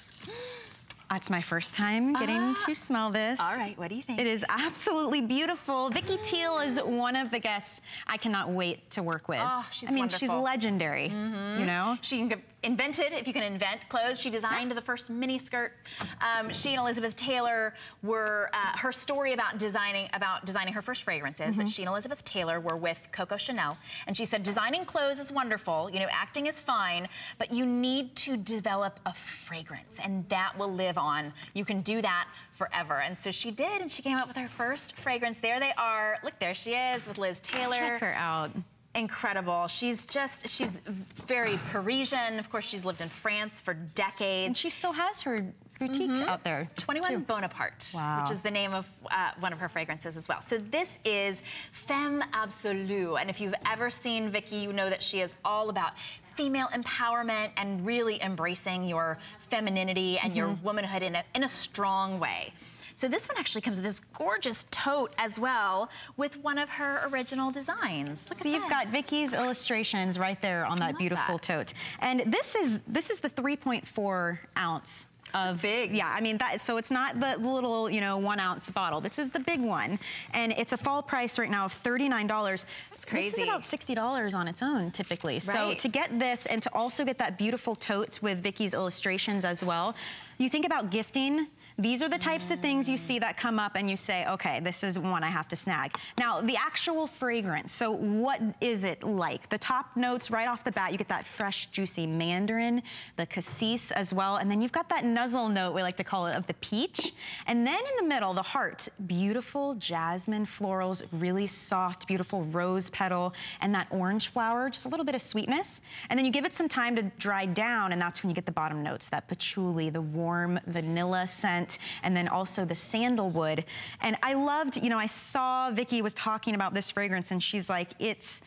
It's my first time getting ah. to smell this. All right, what do you think? It is absolutely beautiful. Vicky Tiel is one of the guests I cannot wait to work with. Oh, she's I mean, wonderful. she's legendary, mm -hmm. you know? She can invented, if you can invent clothes. She designed the first mini skirt. Um, she and Elizabeth Taylor were, uh, her story about designing about designing her first fragrances, mm -hmm. that mm-hmm. she and Elizabeth Taylor were with Coco Chanel. And she said, designing clothes is wonderful, you know, acting is fine, but you need to develop a fragrance and that will live on. You can do that forever. And so she did, and she came up with her first fragrance. There they are. Look, there she is with Liz Taylor. Check her out incredible. She's just, she's very Parisian. Of course, she's lived in France for decades. And she still has her boutique mm -hmm. out there. 21 too. Bonaparte, wow. which is the name of uh, one of her fragrances as well. So this is Femme Absolue. And if you've ever seen Vicki, you know that she is all about female empowerment and really embracing your femininity and mm -hmm. your mm-hmm. womanhood in a, in a strong way. So this one actually comes with this gorgeous tote as well with one of her original designs. Look so you've that. got Vicky's illustrations right there on that beautiful that. tote. And this is this is the 3.4 ounce of It's big. Yeah, I mean that. So it's not the little, you know, one ounce bottle. This is the big one, and it's a fall price right now of thirty-nine dollars. That's crazy This is about sixty dollars on its own typically. right. So to get this and to also get that beautiful tote with Vicky's illustrations as well, you think about gifting. These are the types of things you see that come up and you say, okay, this is one I have to snag. Now, the actual fragrance, so what is it like? The top notes right off the bat, you get that fresh, juicy mandarin, the cassis as well, and then you've got that nuzzle note, we like to call it, of the peach. And then in the middle, the heart, beautiful jasmine florals, really soft, beautiful rose petal, and that orange flower, just a little bit of sweetness. And then you give it some time to dry down, and that's when you get the bottom notes, that patchouli, the warm vanilla scent, and then also the sandalwood. And I loved, you know, I saw Vicky was talking about this fragrance, and she's like, it's,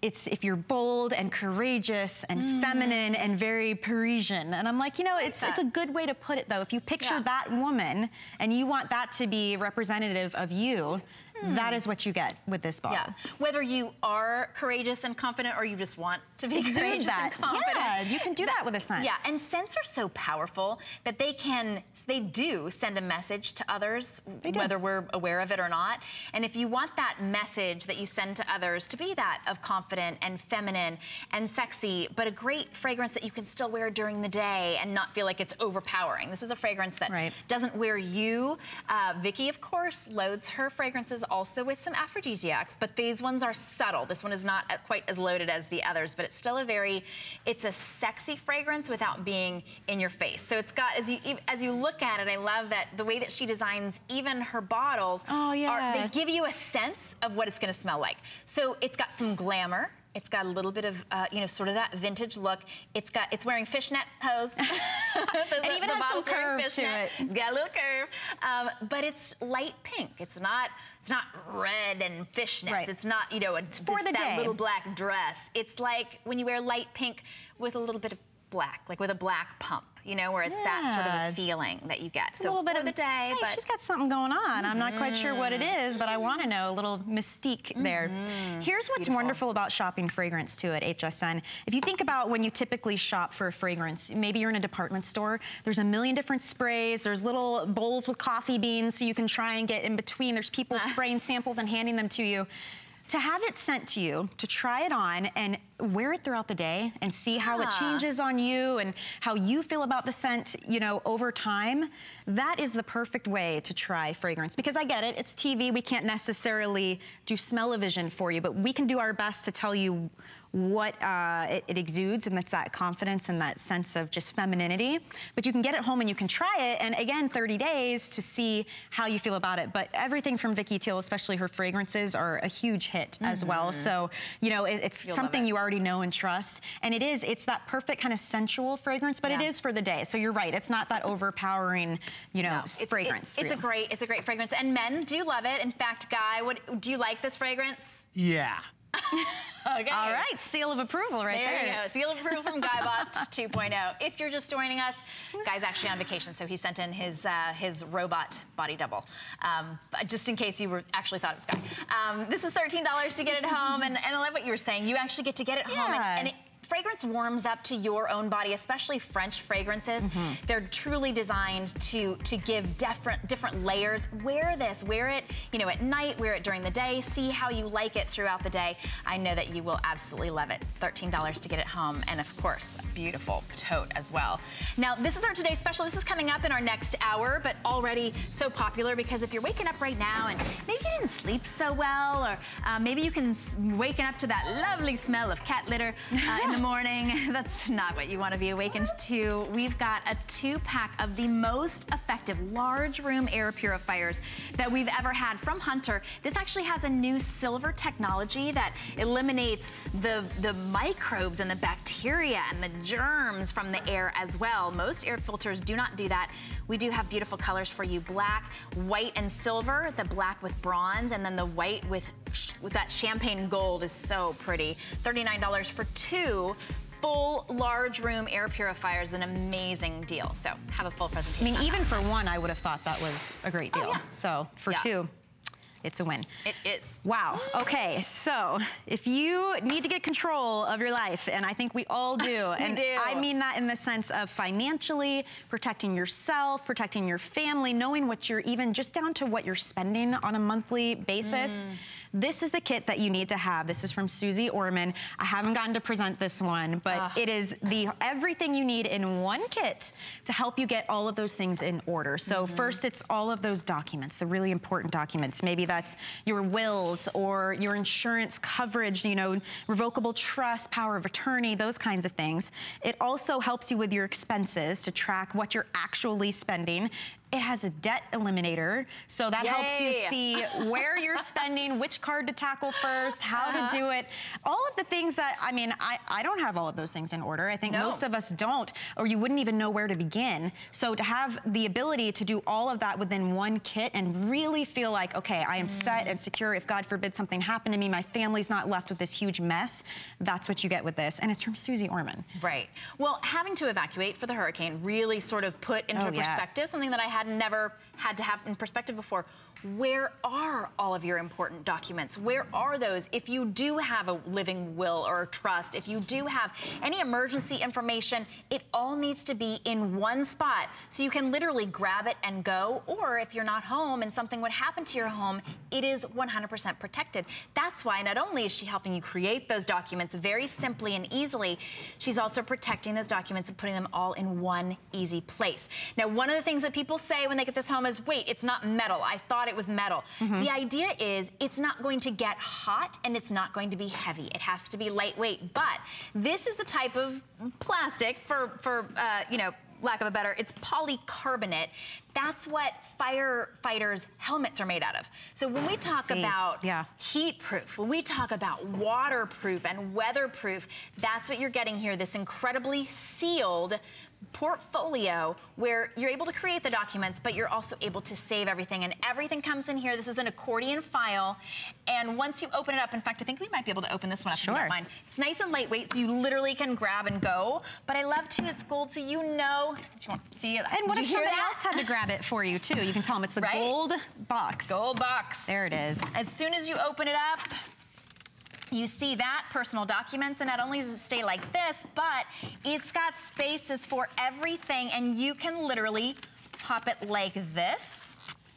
it's if you're bold and courageous and Mm. feminine and very Parisian. And I'm like, you know, it's it's a good way to put it though. If you picture Yeah. that woman and you want that to be representative of you, that is what you get with this bottle. Hmm. Yeah. Whether you are courageous and confident or you just want to be Exude courageous that. and confident. Yeah, you can do that with a scent. Yeah, and scents are so powerful that they can, they do send a message to others, whether we're aware of it or not. And if you want that message that you send to others to be that of confident and feminine and sexy, but a great fragrance that you can still wear during the day and not feel like it's overpowering. This is a fragrance that Right. doesn't wear you. Uh, Vicky, of course, loads her fragrances also with some aphrodisiacs, but these ones are subtle. This one is not quite as loaded as the others, but it's still a very, it's a sexy fragrance without being in your face. So it's got, as you as you look at it, I love that the way that she designs even her bottles. Oh, are, yeah. they give you a sense of what it's going to smell like. So it's got some glamour. It's got a little bit of, uh, you know, sort of that vintage look. It's got, it's wearing fishnet hose. *laughs* *laughs* It even has some curve to it. It's got a little curve, um, but it's light pink. It's not, it's not red and fishnets. Right. It's not, you know, it's for the that day. little black dress. It's like when you wear light pink with a little bit of black, like with a black pump, you know, where it's that sort of a feeling that you get. a so little bit of the day, hey, but Mm-hmm. she's got something going on. I'm not quite sure what it is, but I want to know a little mystique there. Here's what's Beautiful. wonderful about shopping fragrance too at HSN. If you think about when you typically shop for a fragrance, maybe you're in a department store. There's a million different sprays. There's little bowls with coffee beans so you can try and get in between. There's people *laughs* spraying samples and handing them to you. To have it sent to you, to try it on and wear it throughout the day and see how it changes on you and how you feel about the scent, you know, over time, that is the perfect way to try fragrance. Because I get it, it's TV, we can't necessarily do smell-o-vision for you, but we can do our best to tell you what uh, it, it exudes, and that's that confidence and that sense of just femininity. But you can get it home and you can try it, and again, 30 days to see how you feel about it. But everything from Vicky Tiel, especially her fragrances, are a huge hit as well. So, you know, it, it's Mm-hmm. You'll something it. you already know and trust. And it is, it's that perfect kind of sensual fragrance, but it Yeah. is for the day. So you're right, it's not that overpowering, you know, No, it's- fragrance. It's, for it's a you. great, it's a great fragrance, and men do love it. In fact, Guy, what do you like this fragrance? Yeah. *laughs* Okay. All right, seal of approval right There, there. you go. Seal of approval from Guybot *laughs* 2.0. If you're just joining us, Guy's actually on vacation, so he sent in his uh, his robot body double, um, just in case you were actually thought it was Guy. Um, this is $13 to get it home, and, and I love what you were saying. You actually get to get it home, and, and it, fragrance warms up to your own body, especially French fragrances. They're truly designed to to give different different layers. Wear this, wear it, you know, at night, wear it during the day. See how you like it throughout the day. I know that you will absolutely love it. $13 to get it home, and of course, a beautiful tote as well. Now, this is our today's special. This is coming up in our next hour, but already so popular because if you're waking up right now and maybe you didn't sleep so well, or uh, maybe you can waken up to that lovely smell of cat litter uh, in the *laughs* morning. *laughs* That's not what you want to be awakened to. We've got a two pack of the most effective large room air purifiers that we've ever had from Hunter. This actually has a new silver technology that eliminates the, the microbes and the bacteria and the germs from the air as well. Most air filters do not do that. We do have beautiful colors for you. Black, white, and silver. The black with bronze, and then the white with, with that champagne gold is so pretty. $39 for two full large room air purifier is an amazing deal. So have a full presentation. I mean, even for one, I would have thought that was a great oh, deal. Oh, yeah. So for Yeah. two, it's a win. It is. Wow. Okay. So if you need to get control of your life, and I think we all do, *laughs* and do. I mean that in the sense of financially protecting yourself, protecting your family, knowing what you're even just down to what you're spending on a monthly basis. Mm. This is the kit that you need to have. This is from Suze Orman. I haven't gotten to present this one, but ah. it is the everything you need in one kit to help you get all of those things in order. So mm-hmm. first, it's all of those documents, the really important documents. Maybe that's your wills or your insurance coverage, you know, revocable trust, power of attorney, those kinds of things. It also helps you with your expenses to track what you're actually spending. It has a debt eliminator, so that helps you see where you're *laughs* spending, which card to tackle first, how Uh-huh. to do it. All of the things that, I mean, I, I don't have all of those things in order. I think No. most of us don't, or you wouldn't even know where to begin. So to have the ability to do all of that within one kit and really feel like, okay, I am set and secure. If God forbid something happened to me, my family's not left with this huge mess. That's what you get with this. And it's from Suze Orman. Right. Well, having to evacuate for the hurricane really sort of put into Oh, yeah. perspective something that I had never had to have in perspective before. Where are all of your important documents? Where are those? If you do have a living will or a trust, if you do have any emergency information, it all needs to be in one spot so you can literally grab it and go. Or if you're not home and something would happen to your home, it is 100% protected. That's why not only is she helping you create those documents very simply and easily, she's also protecting those documents and putting them all in one easy place. Now, one of the things that people say when they get this home is, wait, it's not metal. I thought it was metal. The idea is it's not going to get hot and it's not going to be heavy. It has to be lightweight. But this is the type of plastic for, for uh, you know, lack of a better, it's polycarbonate. That's what firefighters' helmets are made out of. So when we talk See, about yeah. heat proof, when we talk about waterproof and weatherproof, that's what you're getting here, this incredibly sealed portfolio where you're able to create the documents, but you're also able to save everything. And everything comes in here. This is an accordion file. And once you open it up, in fact, I think we might be able to open this one up Sure. don't. It's nice and lightweight, so you literally can grab and go. But I love too, it's gold, so you know. Do you want to see it? And what Did if somebody that? else had to grab it for you too? You can tell them it's the Right? gold box. Gold box. There it is. As soon as you open it up, you see that personal documents, and not only does it stay like this, but it's got spaces for everything, and you can literally pop it like this.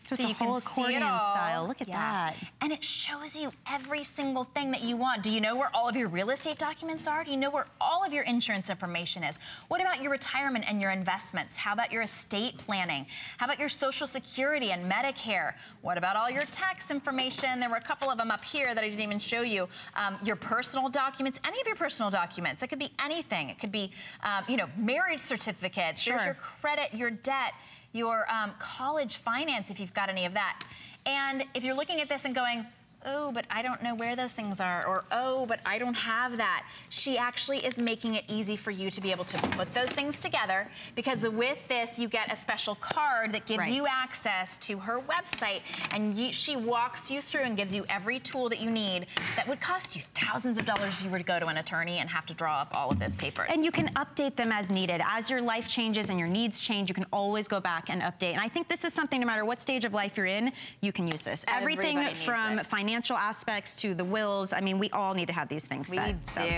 So it's a you can whole accordion style. Look at that. And it shows you every single thing that you want. Do you know where all of your real estate documents are? Do you know where all of your insurance information is? What about your retirement and your investments? How about your estate planning? How about your social security and Medicare? What about all your tax information? There were a couple of them up here that I didn't even show you. Um, your personal documents, any of your personal documents. It could be anything. It could be, um, you know, marriage certificates. There's Sure. your credit, your debt, your um, college finance, if you've got any of that. And if you're looking at this and going, oh, but I don't know where those things are, or oh, but I don't have that. She actually is making it easy for you to be able to put those things together because with this, you get a special card that gives you access to her website and you, she walks you through and gives you every tool that you need that would cost you thousands of dollars if you were to go to an attorney and have to draw up all of those papers. And you can update them as needed. As your life changes and your needs change, you can always go back and update. And I think this is something, no matter what stage of life you're in, you can use this. Everything Everybody from it. Financial aspects to the wills. I mean, we all need to have these things We set. so. do.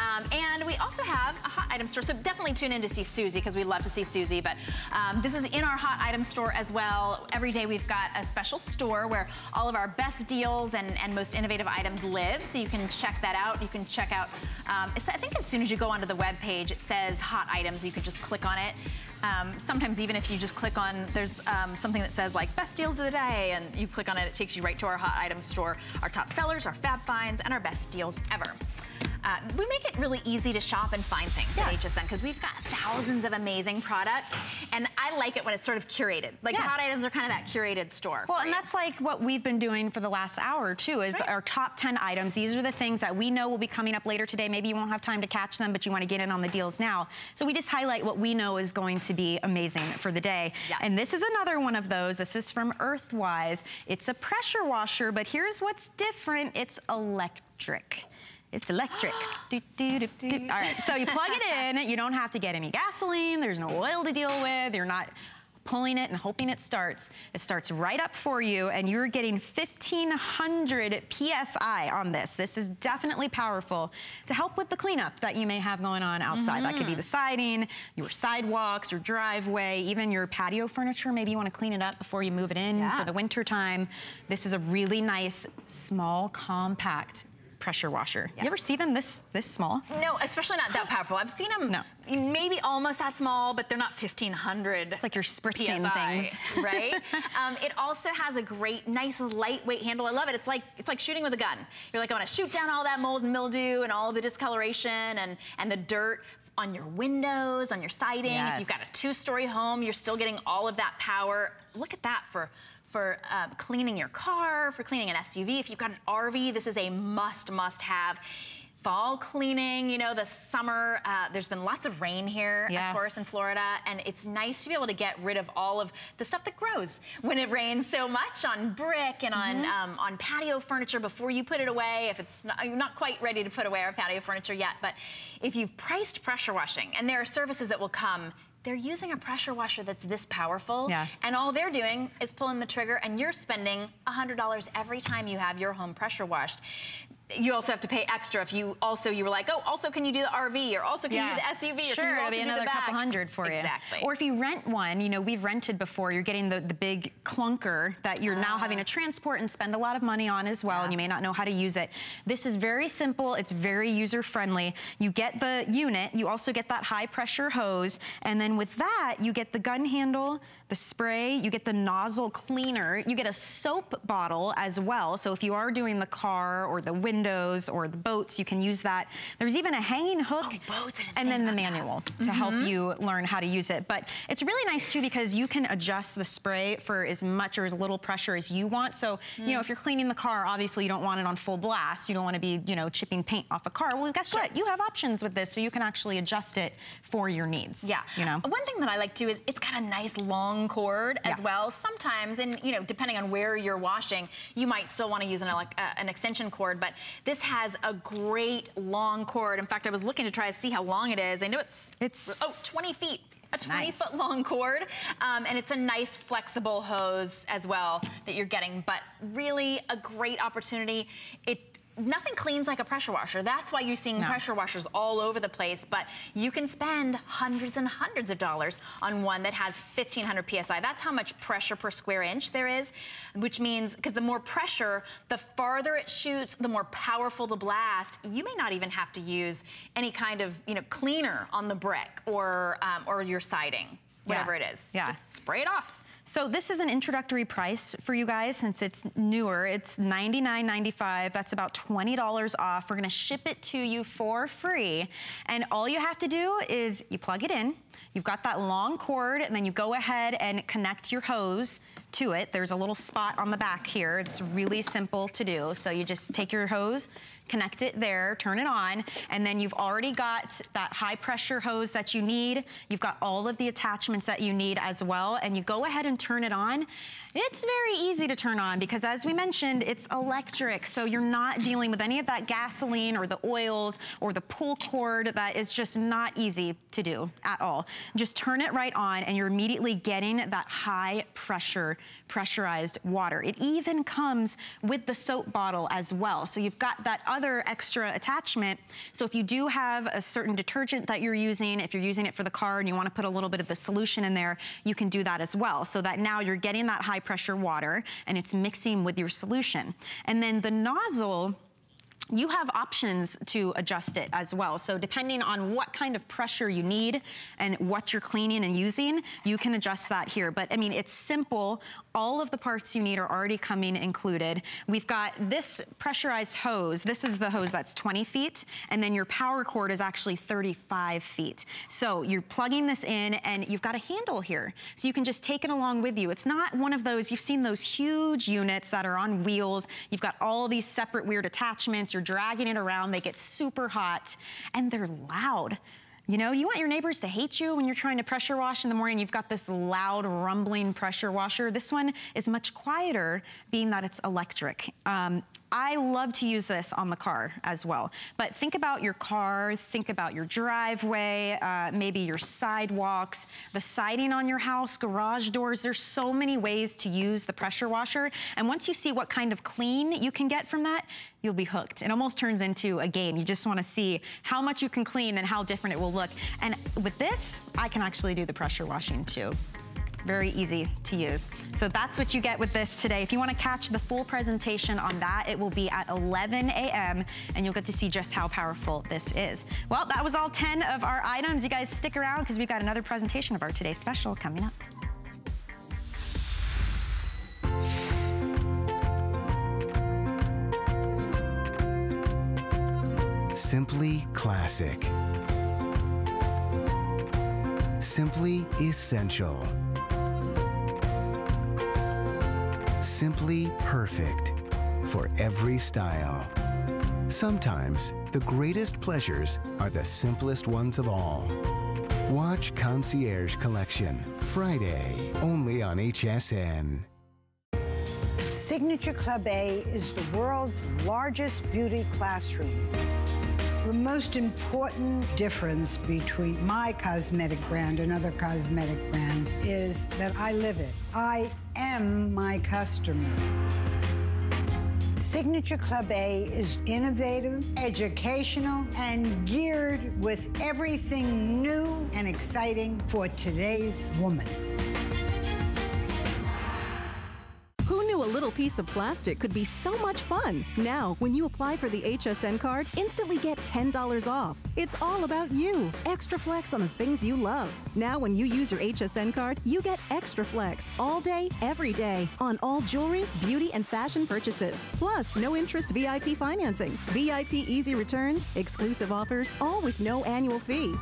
Um, and we also have a hot item store. So definitely tune in to see Suze because we love to see Suze. But um, this is in our hot item store as well. Every day we've got a special store where all of our best deals and, and most innovative items live. So you can check that out. You can check out, um, I think as soon as you go onto the web page, it says hot items. You could just click on it. Um, sometimes even if you just click on, there's um, something that says like best deals of the day and you click on it, it takes you right to our hot item store, our top sellers, our fab finds, and our best deals ever. Uh, we make it really easy to shop and find things at HSN because we've got thousands of amazing products, and I like it when it's sort of curated. Like Yeah. hot items are kind of that curated store. Well, and you. that's like what we've been doing for the last hour too, is right. our top 10 items. These are the things that we know will be coming up later today. Maybe you won't have time to catch them, but you want to get in on the deals now. So we just highlight what we know is going to be amazing for the day. Yes. And this is another one of those. This is from Earthwise. It's a pressure washer, but here's what's different. It's electric. It's electric. *gasps* do, do, do. All right, so you plug it in. You don't have to get any gasoline. There's no oil to deal with. You're not pulling it and hoping it starts. It starts right up for you and you're getting 1500 PSI on this. This is definitely powerful to help with the cleanup that you may have going on outside. Mm -hmm. That could be the siding, your sidewalks, your driveway, even your patio furniture. Maybe you want to clean it up before you move it in yeah. for the winter time. This is a really nice, small, compact pressure washer. Yeah. You ever see them this this small? No, especially not that powerful. I've seen them no. maybe almost that small, but they're not 1500 It's like you're spritzing PSI, things. *laughs* right? um, it also has a great, nice, lightweight handle. I love it. It's like it's like shooting with a gun. You're like, I want to shoot down all that mold and mildew and all the discoloration and, and the dirt on your windows, on your siding. Yes. If you've got a two-story home, you're still getting all of that power. Look at that for for uh, cleaning your car, for cleaning an SUV. If you've got an RV, this is a must, must have fall cleaning, you know, the summer, uh, there's been lots of rain here, yeah. of course, in Florida, and it's nice to be able to get rid of all of the stuff that grows when it rains so much on brick and mm -hmm. on mm-hmm. um, on patio furniture before you put it away, if it's not, you're not quite ready to put away our patio furniture yet, but if you've priced pressure washing, and there are services that will come they're using a pressure washer that's this powerful. Yeah. And all they're doing is pulling the trigger and you're spending $100 every time you have your home pressure washed you also have to pay extra if you also you were like, oh, also can you do the RV or also can yeah. you do the SUV or sure, can you it'll be another couple hundred for you. Exactly. Or if you rent one, you know, we've rented before, you're getting the, the big clunker that you're uh. now having to transport and spend a lot of money on as well, yeah. and you may not know how to use it. This is very simple, it's very user friendly. You get the unit, you also get that high pressure hose, and then with that, you get the gun handle, the spray, you get the nozzle cleaner, you get a soap bottle as well. So if you are doing the car or the windows or the boats, you can use that. There's even a hanging hook oh, and then the manual to mm -hmm. help you learn how to use it. But it's really nice too because you can adjust the spray for as much or as little pressure as you want. So, mm. you know, if you're cleaning the car, obviously you don't want it on full blast. You don't want to be, you know, chipping paint off a car. Well, guess sure. what? You have options with this so you can actually adjust it for your needs. Yeah. You know? One thing that I like too is it's got a nice long cord as yeah. well. Sometimes, and you know, depending on where you're washing, you might still want to use an, uh, an extension cord, but this has a great long cord. In fact, I was looking to try to see how long it is. I know it's, it's oh, 20 feet a 20 nice. foot long cord um, and it's a nice flexible hose as well that you're getting but really a great opportunity it nothing cleans like a pressure washer. That's why you're seeing no. pressure washers all over the place, but you can spend hundreds and hundreds of dollars on one that has 1500 PSI. That's how much pressure per square inch there is, which means, because the more pressure, the farther it shoots, the more powerful the blast. You may not even have to use any kind of, you know, cleaner on the brick or, um, or your siding, whatever yeah. it is. Yeah. Just spray it off. So this is an introductory price for you guys since it's newer. It's $99.95. That's about $20 off. We're gonna ship it to you for free. And all you have to do is you plug it in, you've got that long cord, and then you go ahead and connect your hose to it. There's a little spot on the back here. It's really simple to do. So you just take your hose, connect it there, turn it on, and then you've already got that high pressure hose that you need. You've got all of the attachments that you need as well, and you go ahead and turn it on. It's very easy to turn on because as we mentioned, it's electric. So you're not dealing with any of that gasoline or the oils or the pull cord that is just not easy to do at all. Just turn it right on and you're immediately getting that high pressure, pressurized water. It even comes with the soap bottle as well. So you've got that other extra attachment. So if you do have a certain detergent that you're using, if you're using it for the car and you wanna put a little bit of the solution in there, you can do that as well. So that now you're getting that high pressure water and it's mixing with your solution. And then the nozzle you have options to adjust it as well. So depending on what kind of pressure you need and what you're cleaning and using, you can adjust that here. But I mean, it's simple. All of the parts you need are already coming included. We've got this pressurized hose. This is the hose that's 20 feet, and then your power cord is actually 35 feet. So you're plugging this in and you've got a handle here. So you can just take it along with you. It's not one of those, you've seen those huge units that are on wheels. You've got all these separate weird attachments. You're dragging it around. They get super hot and they're loud. You know, do you want your neighbors to hate you when you're trying to pressure wash in the morning. You've got this loud, rumbling pressure washer. This one is much quieter, being that it's electric. Um, I love to use this on the car as well. But think about your car, think about your driveway, uh, maybe your sidewalks, the siding on your house, garage doors. There's so many ways to use the pressure washer. And once you see what kind of clean you can get from that, you'll be hooked. It almost turns into a game. You just wanna see how much you can clean and how different it will look. And with this, I can actually do the pressure washing too very easy to use. So that's what you get with this today. If you wanna catch the full presentation on that, it will be at 11 a.m. and you'll get to see just how powerful this is. Well, that was all 10 of our items. You guys stick around because we've got another presentation of our today's special coming up. Simply classic. Simply essential. Simply perfect for every style. Sometimes the greatest pleasures are the simplest ones of all. Watch Concierge Collection Friday only on HSN. Signature Club A is the world's largest beauty classroom. The most important difference between my cosmetic brand and other cosmetic brands is that I live it. I am my customer. Signature Club A is innovative, educational, and geared with everything new and exciting for today's woman. Piece of plastic could be so much fun? Now, when you apply for the HSN card, instantly get $10 off. It's all about you. Extra flex on the things you love. Now, when you use your HSN card, you get extra flex all day, every day on all jewelry, beauty, and fashion purchases. Plus, no interest VIP financing, VIP easy returns, exclusive offers, all with no annual fee.